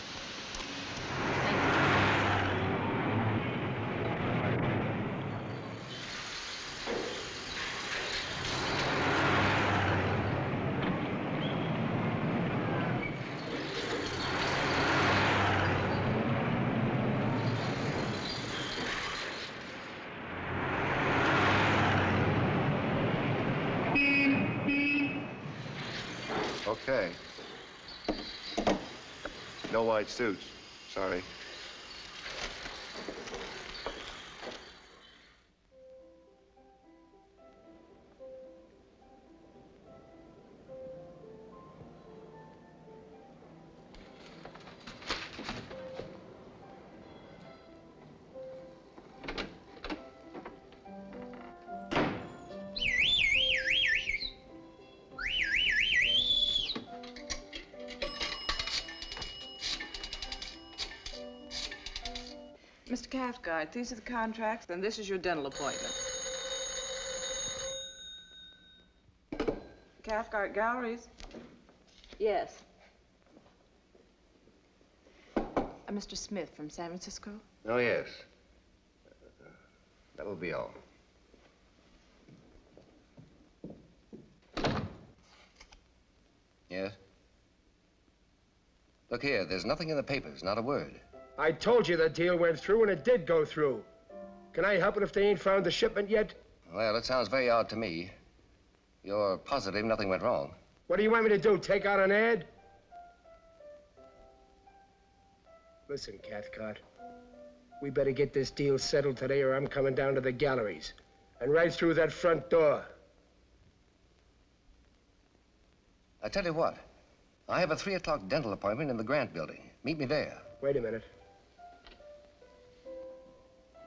Okay. No white suits. Sorry. Mr. Cathcart, these are the contracts, and this is your dental appointment. Cathcart Galleries. Yes. Uh, Mr. Smith from San Francisco. Oh, yes. That will be all. Yes? Look here, there's nothing in the papers, not a word. I told you the deal went through, and it did go through. Can I help it if they ain't found the shipment yet? Well, it sounds very odd to me. You're positive nothing went wrong. What do you want me to do, take out an ad? Listen, Cathcart. We better get this deal settled today, or I'm coming down to the galleries. And right through that front door. I tell you what, I have a three o'clock dental appointment in the Grant building. Meet me there. Wait a minute.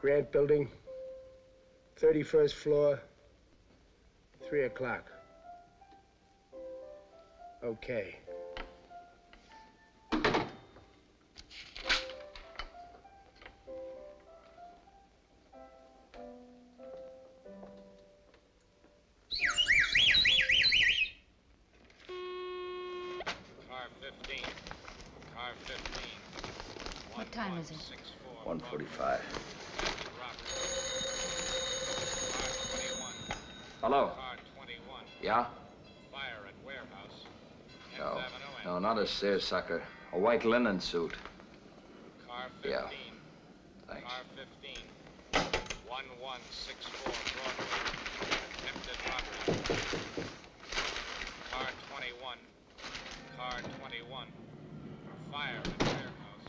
Grant Building, 31st floor, 3 o'clock. Okay. Car 15. Car 15. What time is it? 145. Hello? Car 21. Yeah? Fire at warehouse. No. No, not a seersucker. A white linen suit. Car 15. Yeah. Thanks. Car 15. 1164 Broadway. Attempted robbery. Car 21. Car 21. Fire at warehouse.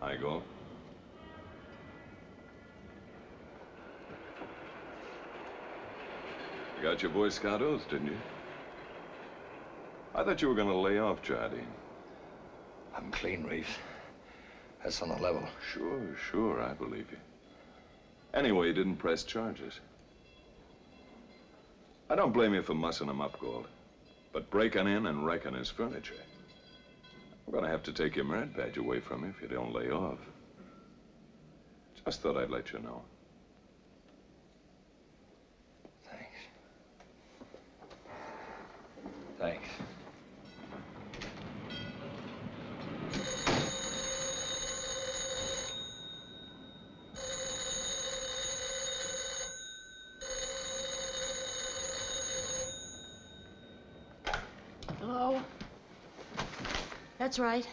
I go. Got your Boy Scout oath, didn't you? I thought you were going to lay off, Jardine. I'm clean, Reeves. That's on the level. Sure, sure, I believe you. Anyway, you didn't press charges. I don't blame you for mussing him up, Galt. But breaking in and wrecking his furniture. I'm gonna have to take your merit badge away from you if you don't lay off. Just thought I'd let you know. Thanks. Hello? That's right.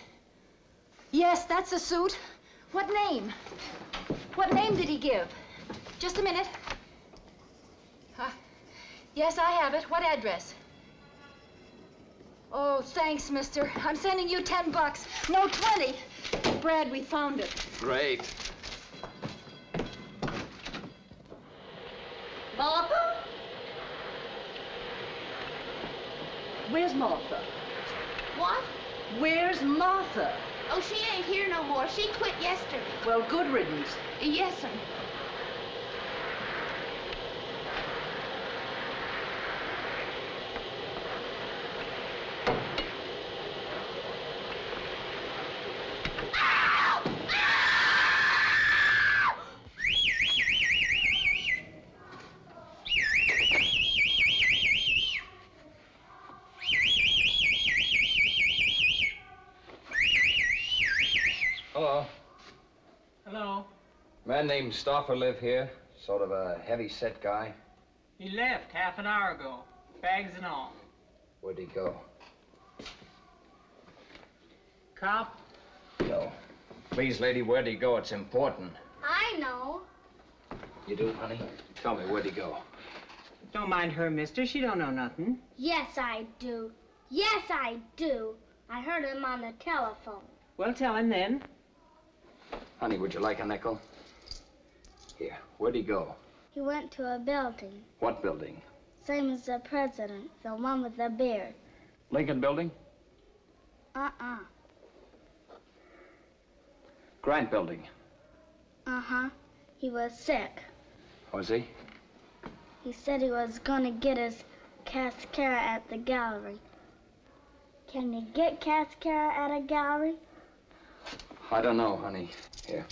Yes, that's the suit. What name? What name did he give? Just a minute. Huh? Yes, I have it. What address? Oh, thanks, mister. I'm sending you ten bucks. No, twenty. Brad, we found it. Great. Martha? Where's Martha? What? Where's Martha? Oh, she ain't here no more. She quit yesterday. Well, good riddance. Yes, sir. Hello. Hello. Man named Stauffer live here. Sort of a heavy-set guy. He left half an hour ago. Bags and all. Where'd he go? Cop? No. Please, lady, where'd he go? It's important. I know. You do, honey? Tell me, where'd he go? Don't mind her, mister. She don't know nothing. Yes, I do. Yes, I do. I heard him on the telephone. Well, tell him then. Honey, would you like a nickel? Here, where'd he go? He went to a building, What building? same as the president, the one with the beard. Lincoln Building? Uh-uh. Grant Building. Uh-huh. He was sick. Was he? He said he was gonna get his cascara at the gallery. Can you get cascara at a gallery? I don't know, honey. Here.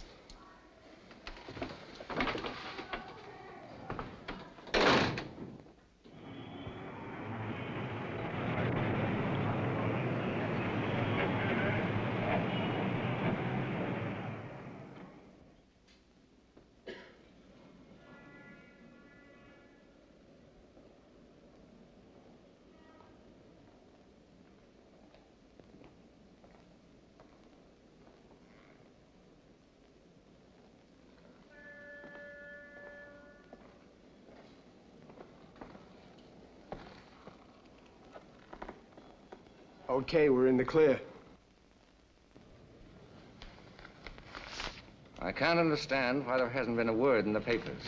Okay, we're in the clear. I can't understand why there hasn't been a word in the papers.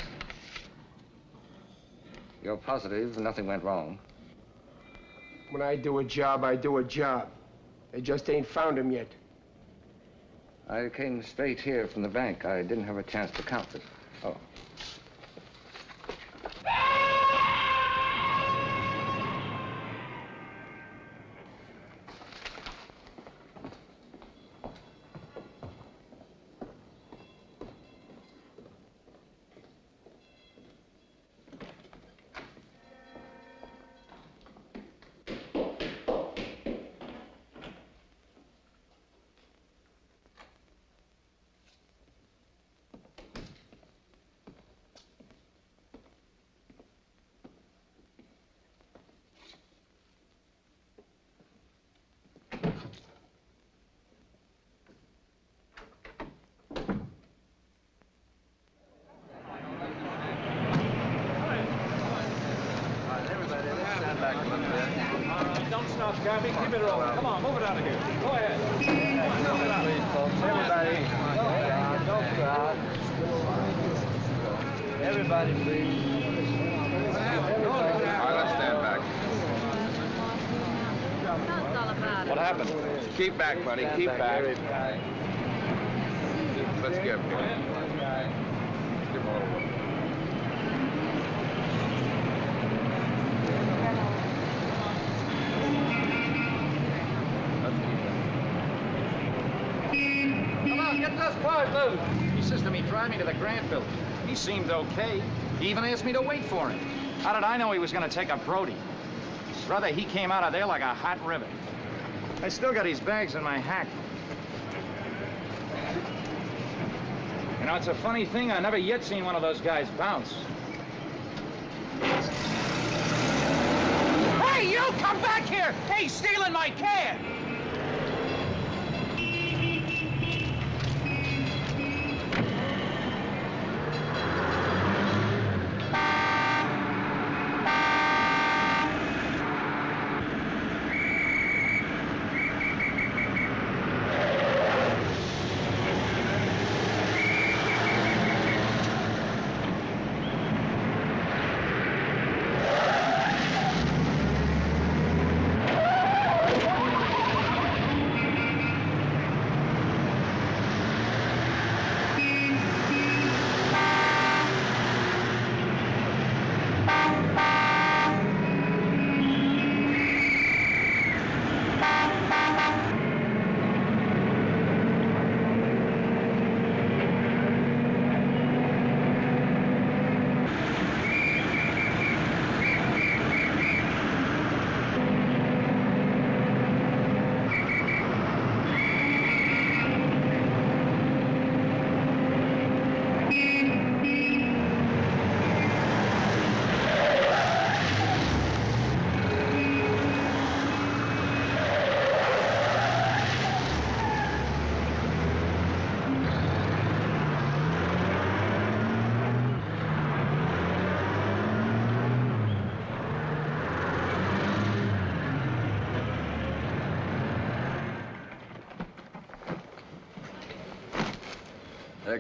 You're positive nothing went wrong? When I do a job, I do a job. They just ain't found him yet. I came straight here from the bank. I didn't have a chance to count it. Oh. Back, buddy. Keep back. Let's give him. Give him a little work. Come on, get those cars moving. He says to me, drive me to the Grant building. He seemed okay. He even asked me to wait for him. How did I know he was going to take a Brody? Brother, he came out of there like a hot rivet. I still got his bags in my hack. You know, it's a funny thing. I never yet seen one of those guys bounce. Hey, you! Come back here! Hey, stealing my can!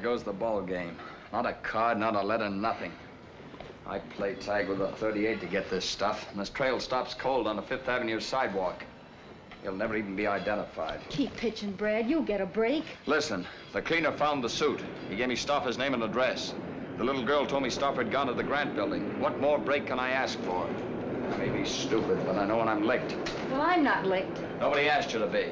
Goes the ball game. Not a card, not a letter, nothing. I play tag with a 38 to get this stuff, and this trail stops cold on the Fifth Avenue sidewalk. He'll never even be identified. Keep pitching, Brad. You'll get a break. Listen, the cleaner found the suit. He gave me Stauffer's name and address. The little girl told me Stoffer had gone to the Grant building. What more break can I ask for? I may be stupid, but I know when I'm licked. Well, I'm not licked. Nobody asked you to be.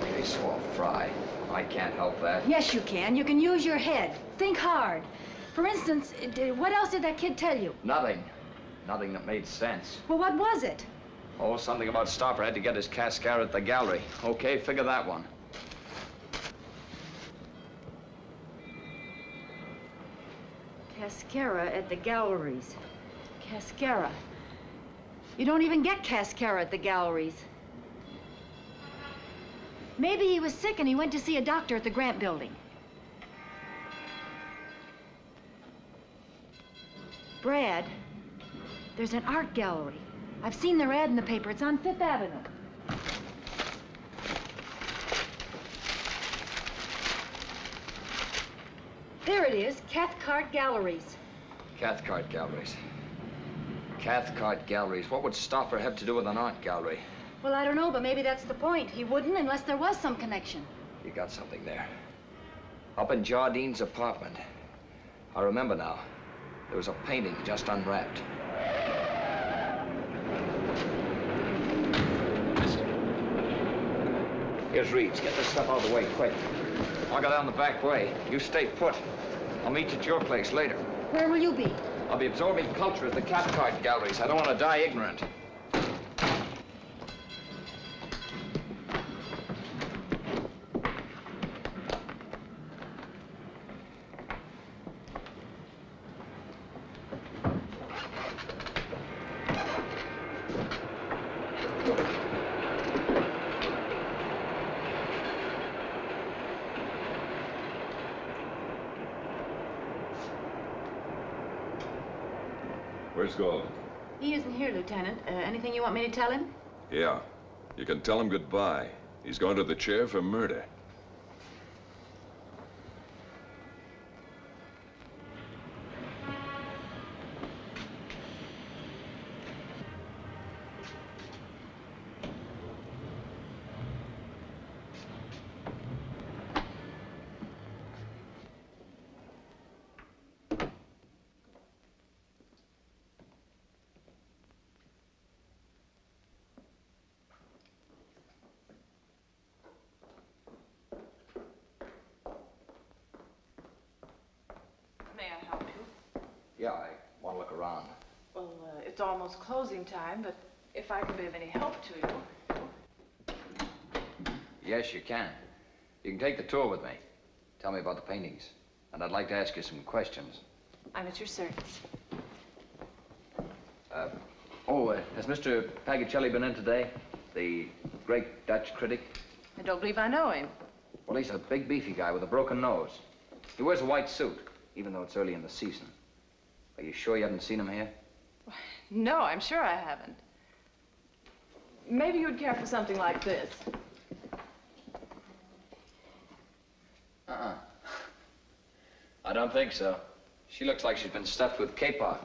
They swore fry. I can't help that. Yes, you can. You can use your head. Think hard. For instance, uh, what else did that kid tell you? Nothing. Nothing that made sense. Well, what was it? Oh, something about Stauffer had to get his Cascara at the gallery. Okay, figure that one. Cascara at the galleries. Cascara. You don't even get Cascara at the galleries. Maybe he was sick and he went to see a doctor at the Grant building. Brad, there's an art gallery. I've seen their ad in the paper. It's on Fifth Avenue. There it is, Cathcart Galleries. Cathcart galleries. Cathcart galleries. What would Stauffer have to do with an art gallery? Well, I don't know, but maybe that's the point. He wouldn't unless there was some connection. You got something there. Up in Jardine's apartment. I remember now. There was a painting just unwrapped. Here's Reeves. Get this stuff out of the way, quick. I'll go down the back way. You stay put. I'll meet you at your place later. Where will you be? I'll be absorbing culture at the Cathcart galleries. I don't want to die ignorant. Where's Galt? He isn't here, Lieutenant. Uh, anything you want me to tell him? Yeah. You can tell him goodbye. He's going to the chair for murder. May I help you? Yeah, I want to look around. Well, uh, it's almost closing time, but if I can be of any help to you. Yes, you can. You can take the tour with me. Tell me about the paintings. And I'd like to ask you some questions. I'm at your service. Uh, oh, uh, has Mr. Pagicelli been in today? The great Dutch critic? I don't believe I know him. Well, he's a big, beefy guy with a broken nose. He wears a white suit, even though it's early in the season. Are you sure you haven't seen him here? No, I'm sure I haven't. Maybe you'd care for something like this. Uh-uh. I don't think so. She looks like she's been stuffed with kapok.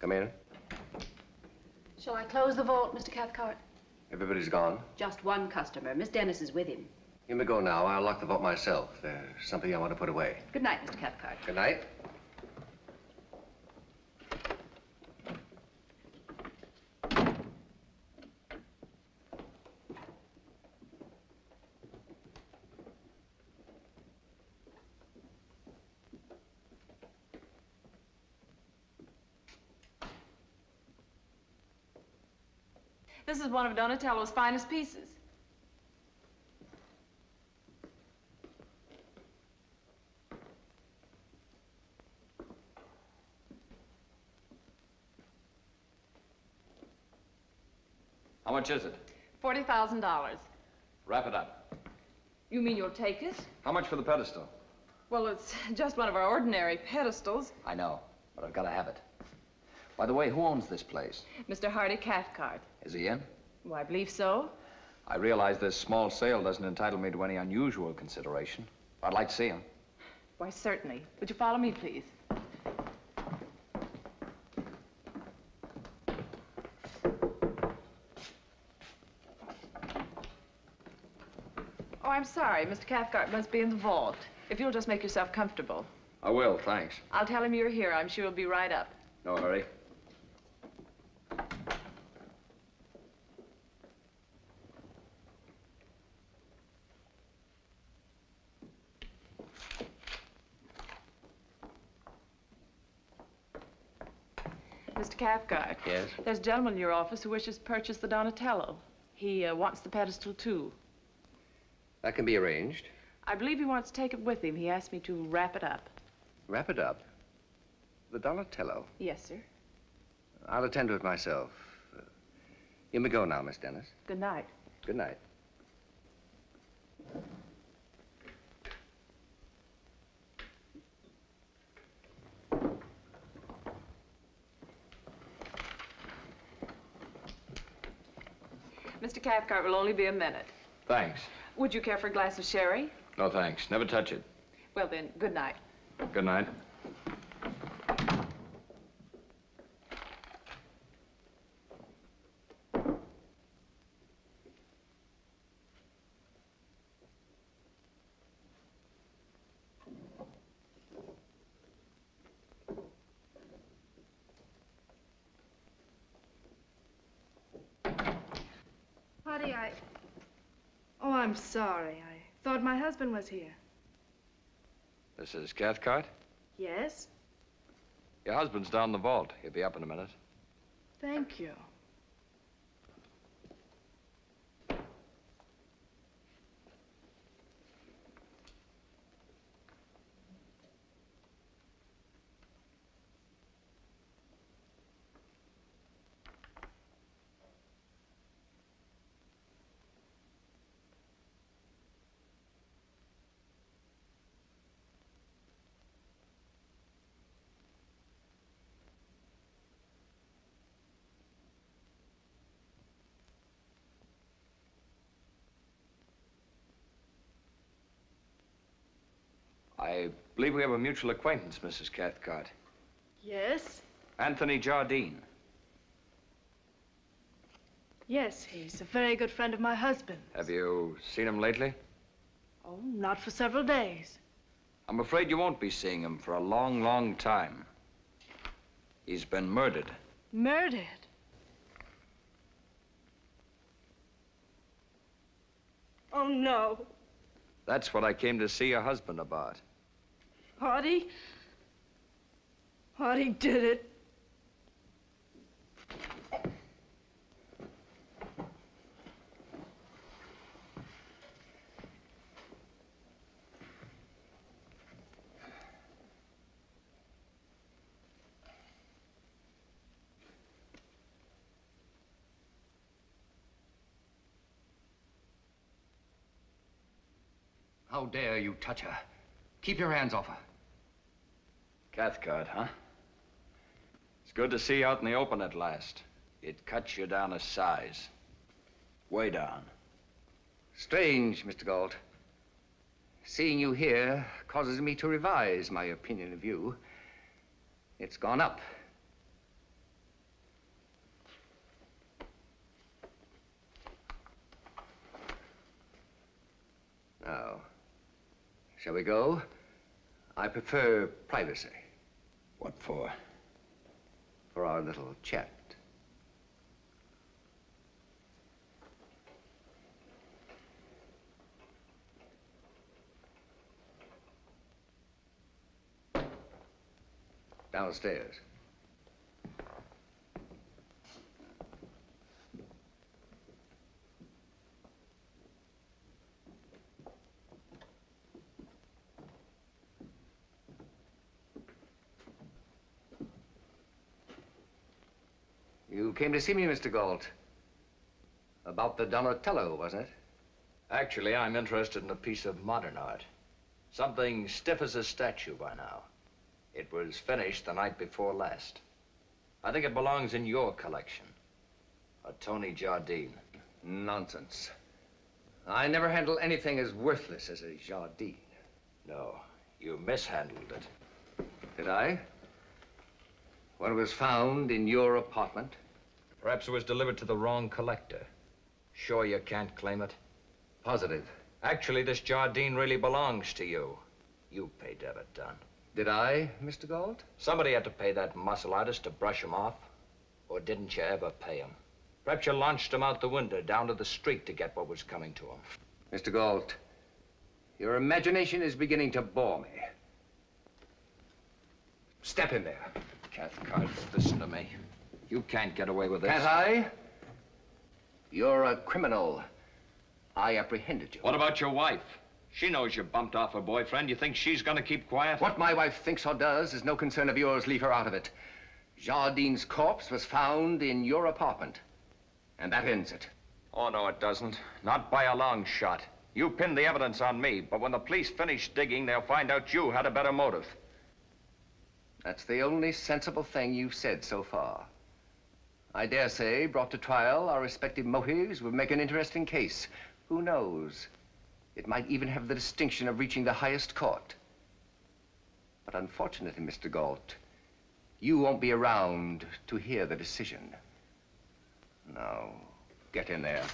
Come in. Shall I close the vault, Mr. Cathcart? Everybody's gone. Just one customer. Miss Dennis is with him. You may go now. I'll lock the vault myself. There's something I want to put away. Good night, Mr. Cathcart. Good night. Is one of Donatello's finest pieces. How much is it? $40,000. Wrap it up. You mean you'll take it? How much for the pedestal? Well, it's just one of our ordinary pedestals. I know, but I've got to have it. By the way, who owns this place? Mr. Hardy Cathcart. Is he in? Well, I believe so. I realize this small sale doesn't entitle me to any unusual consideration. I'd like to see him. Why, certainly. Would you follow me, please? Oh, I'm sorry. Mr. Cathcart must be in the vault. If you'll just make yourself comfortable. I will, thanks. I'll tell him you're here. I'm sure he'll be right up. No hurry. Mr. Cathcart. Yes? There's a gentleman in your office who wishes to purchase the Donatello. He uh, wants the pedestal, too. That can be arranged. I believe he wants to take it with him. He asked me to wrap it up. Wrap it up. The Donatello. Yes, sir. I'll attend to it myself. Uh, you may go now, Miss Dennis. Good night. Good night. Mr. Cathcart will only be a minute. Thanks. Would you care for a glass of sherry? No thanks. Never touch it. Well, then, good night. Good night. Honey, I... Oh, I'm sorry. I thought my husband was here. This is Cathcart. Yes? Your husband's down the vault. He'll be up in a minute. Thank you. I believe we have a mutual acquaintance, Mrs. Cathcart. Yes? Anthony Jardine. Yes, he's a very good friend of my husband. Have you seen him lately? Oh, not for several days. I'm afraid you won't be seeing him for a long, long time. He's been murdered. Murdered? Oh, no. That's what I came to see your husband about. Hardy? Hardy did it. How dare you touch her? Keep your hands off her. Cathcart, huh? It's good to see you out in the open at last. It cuts you down a size. Way down. Strange, Mr. Galt. Seeing you here causes me to revise my opinion of you. It's gone up. Now, shall we go? I prefer privacy. What for? For our little chat. Downstairs. You came to see me, Mr. Galt. About the Donatello, wasn't it? Actually, I'm interested in a piece of modern art. Something stiff as a statue by now. It was finished the night before last. I think it belongs in your collection. A Tony Jardine. Nonsense. I never handle anything as worthless as a Jardine. No, you mishandled it. Did I? When it was found in your apartment? Perhaps it was delivered to the wrong collector. Sure you can't claim it? Positive. Actually, this Jardine really belongs to you. You paid to have it done. Did I, Mr. Galt? Somebody had to pay that muscle artist to brush him off. Or didn't you ever pay him? Perhaps you launched him out the window down to the street to get what was coming to him. Mr. Galt, your imagination is beginning to bore me. Step in there. Cathcart, listen to me. You can't get away with this. Can't I? You're a criminal. I apprehended you. What about your wife? She knows you bumped off her boyfriend. You think she's gonna keep quiet? What my wife thinks or does is no concern of yours. Leave her out of it. Jardine's corpse was found in your apartment. And that ends it. Oh, no, it doesn't. Not by a long shot. You pinned the evidence on me, but when the police finish digging, they'll find out you had a better motive. That's the only sensible thing you've said so far. I dare say, brought to trial, our respective motives would make an interesting case. Who knows? It might even have the distinction of reaching the highest court. But unfortunately, Mr. Galt, you won't be around to hear the decision. Now, get in there.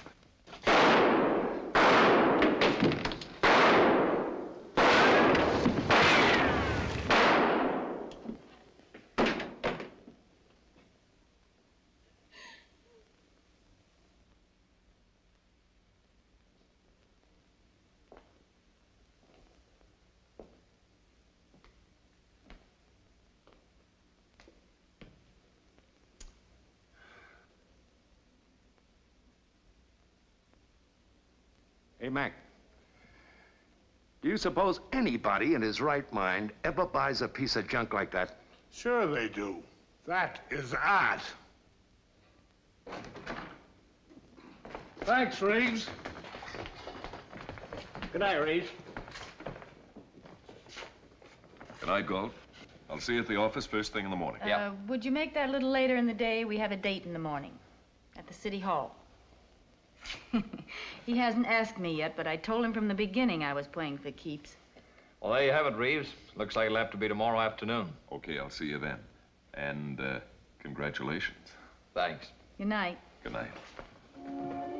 Mac. Do you suppose anybody in his right mind ever buys a piece of junk like that? Sure they do. That is art. Thanks, Reeves. Good night, Reeves. Good night, Galt. I'll see you at the office first thing in the morning. Uh, would you make that a little later in the day? We have a date in the morning at the city hall. He hasn't asked me yet, but I told him from the beginning I was playing for keeps. Well, there you have it, Reeves. Looks like it'll have to be tomorrow afternoon. Okay, I'll see you then. And uh, congratulations. Thanks. Good night. Good night.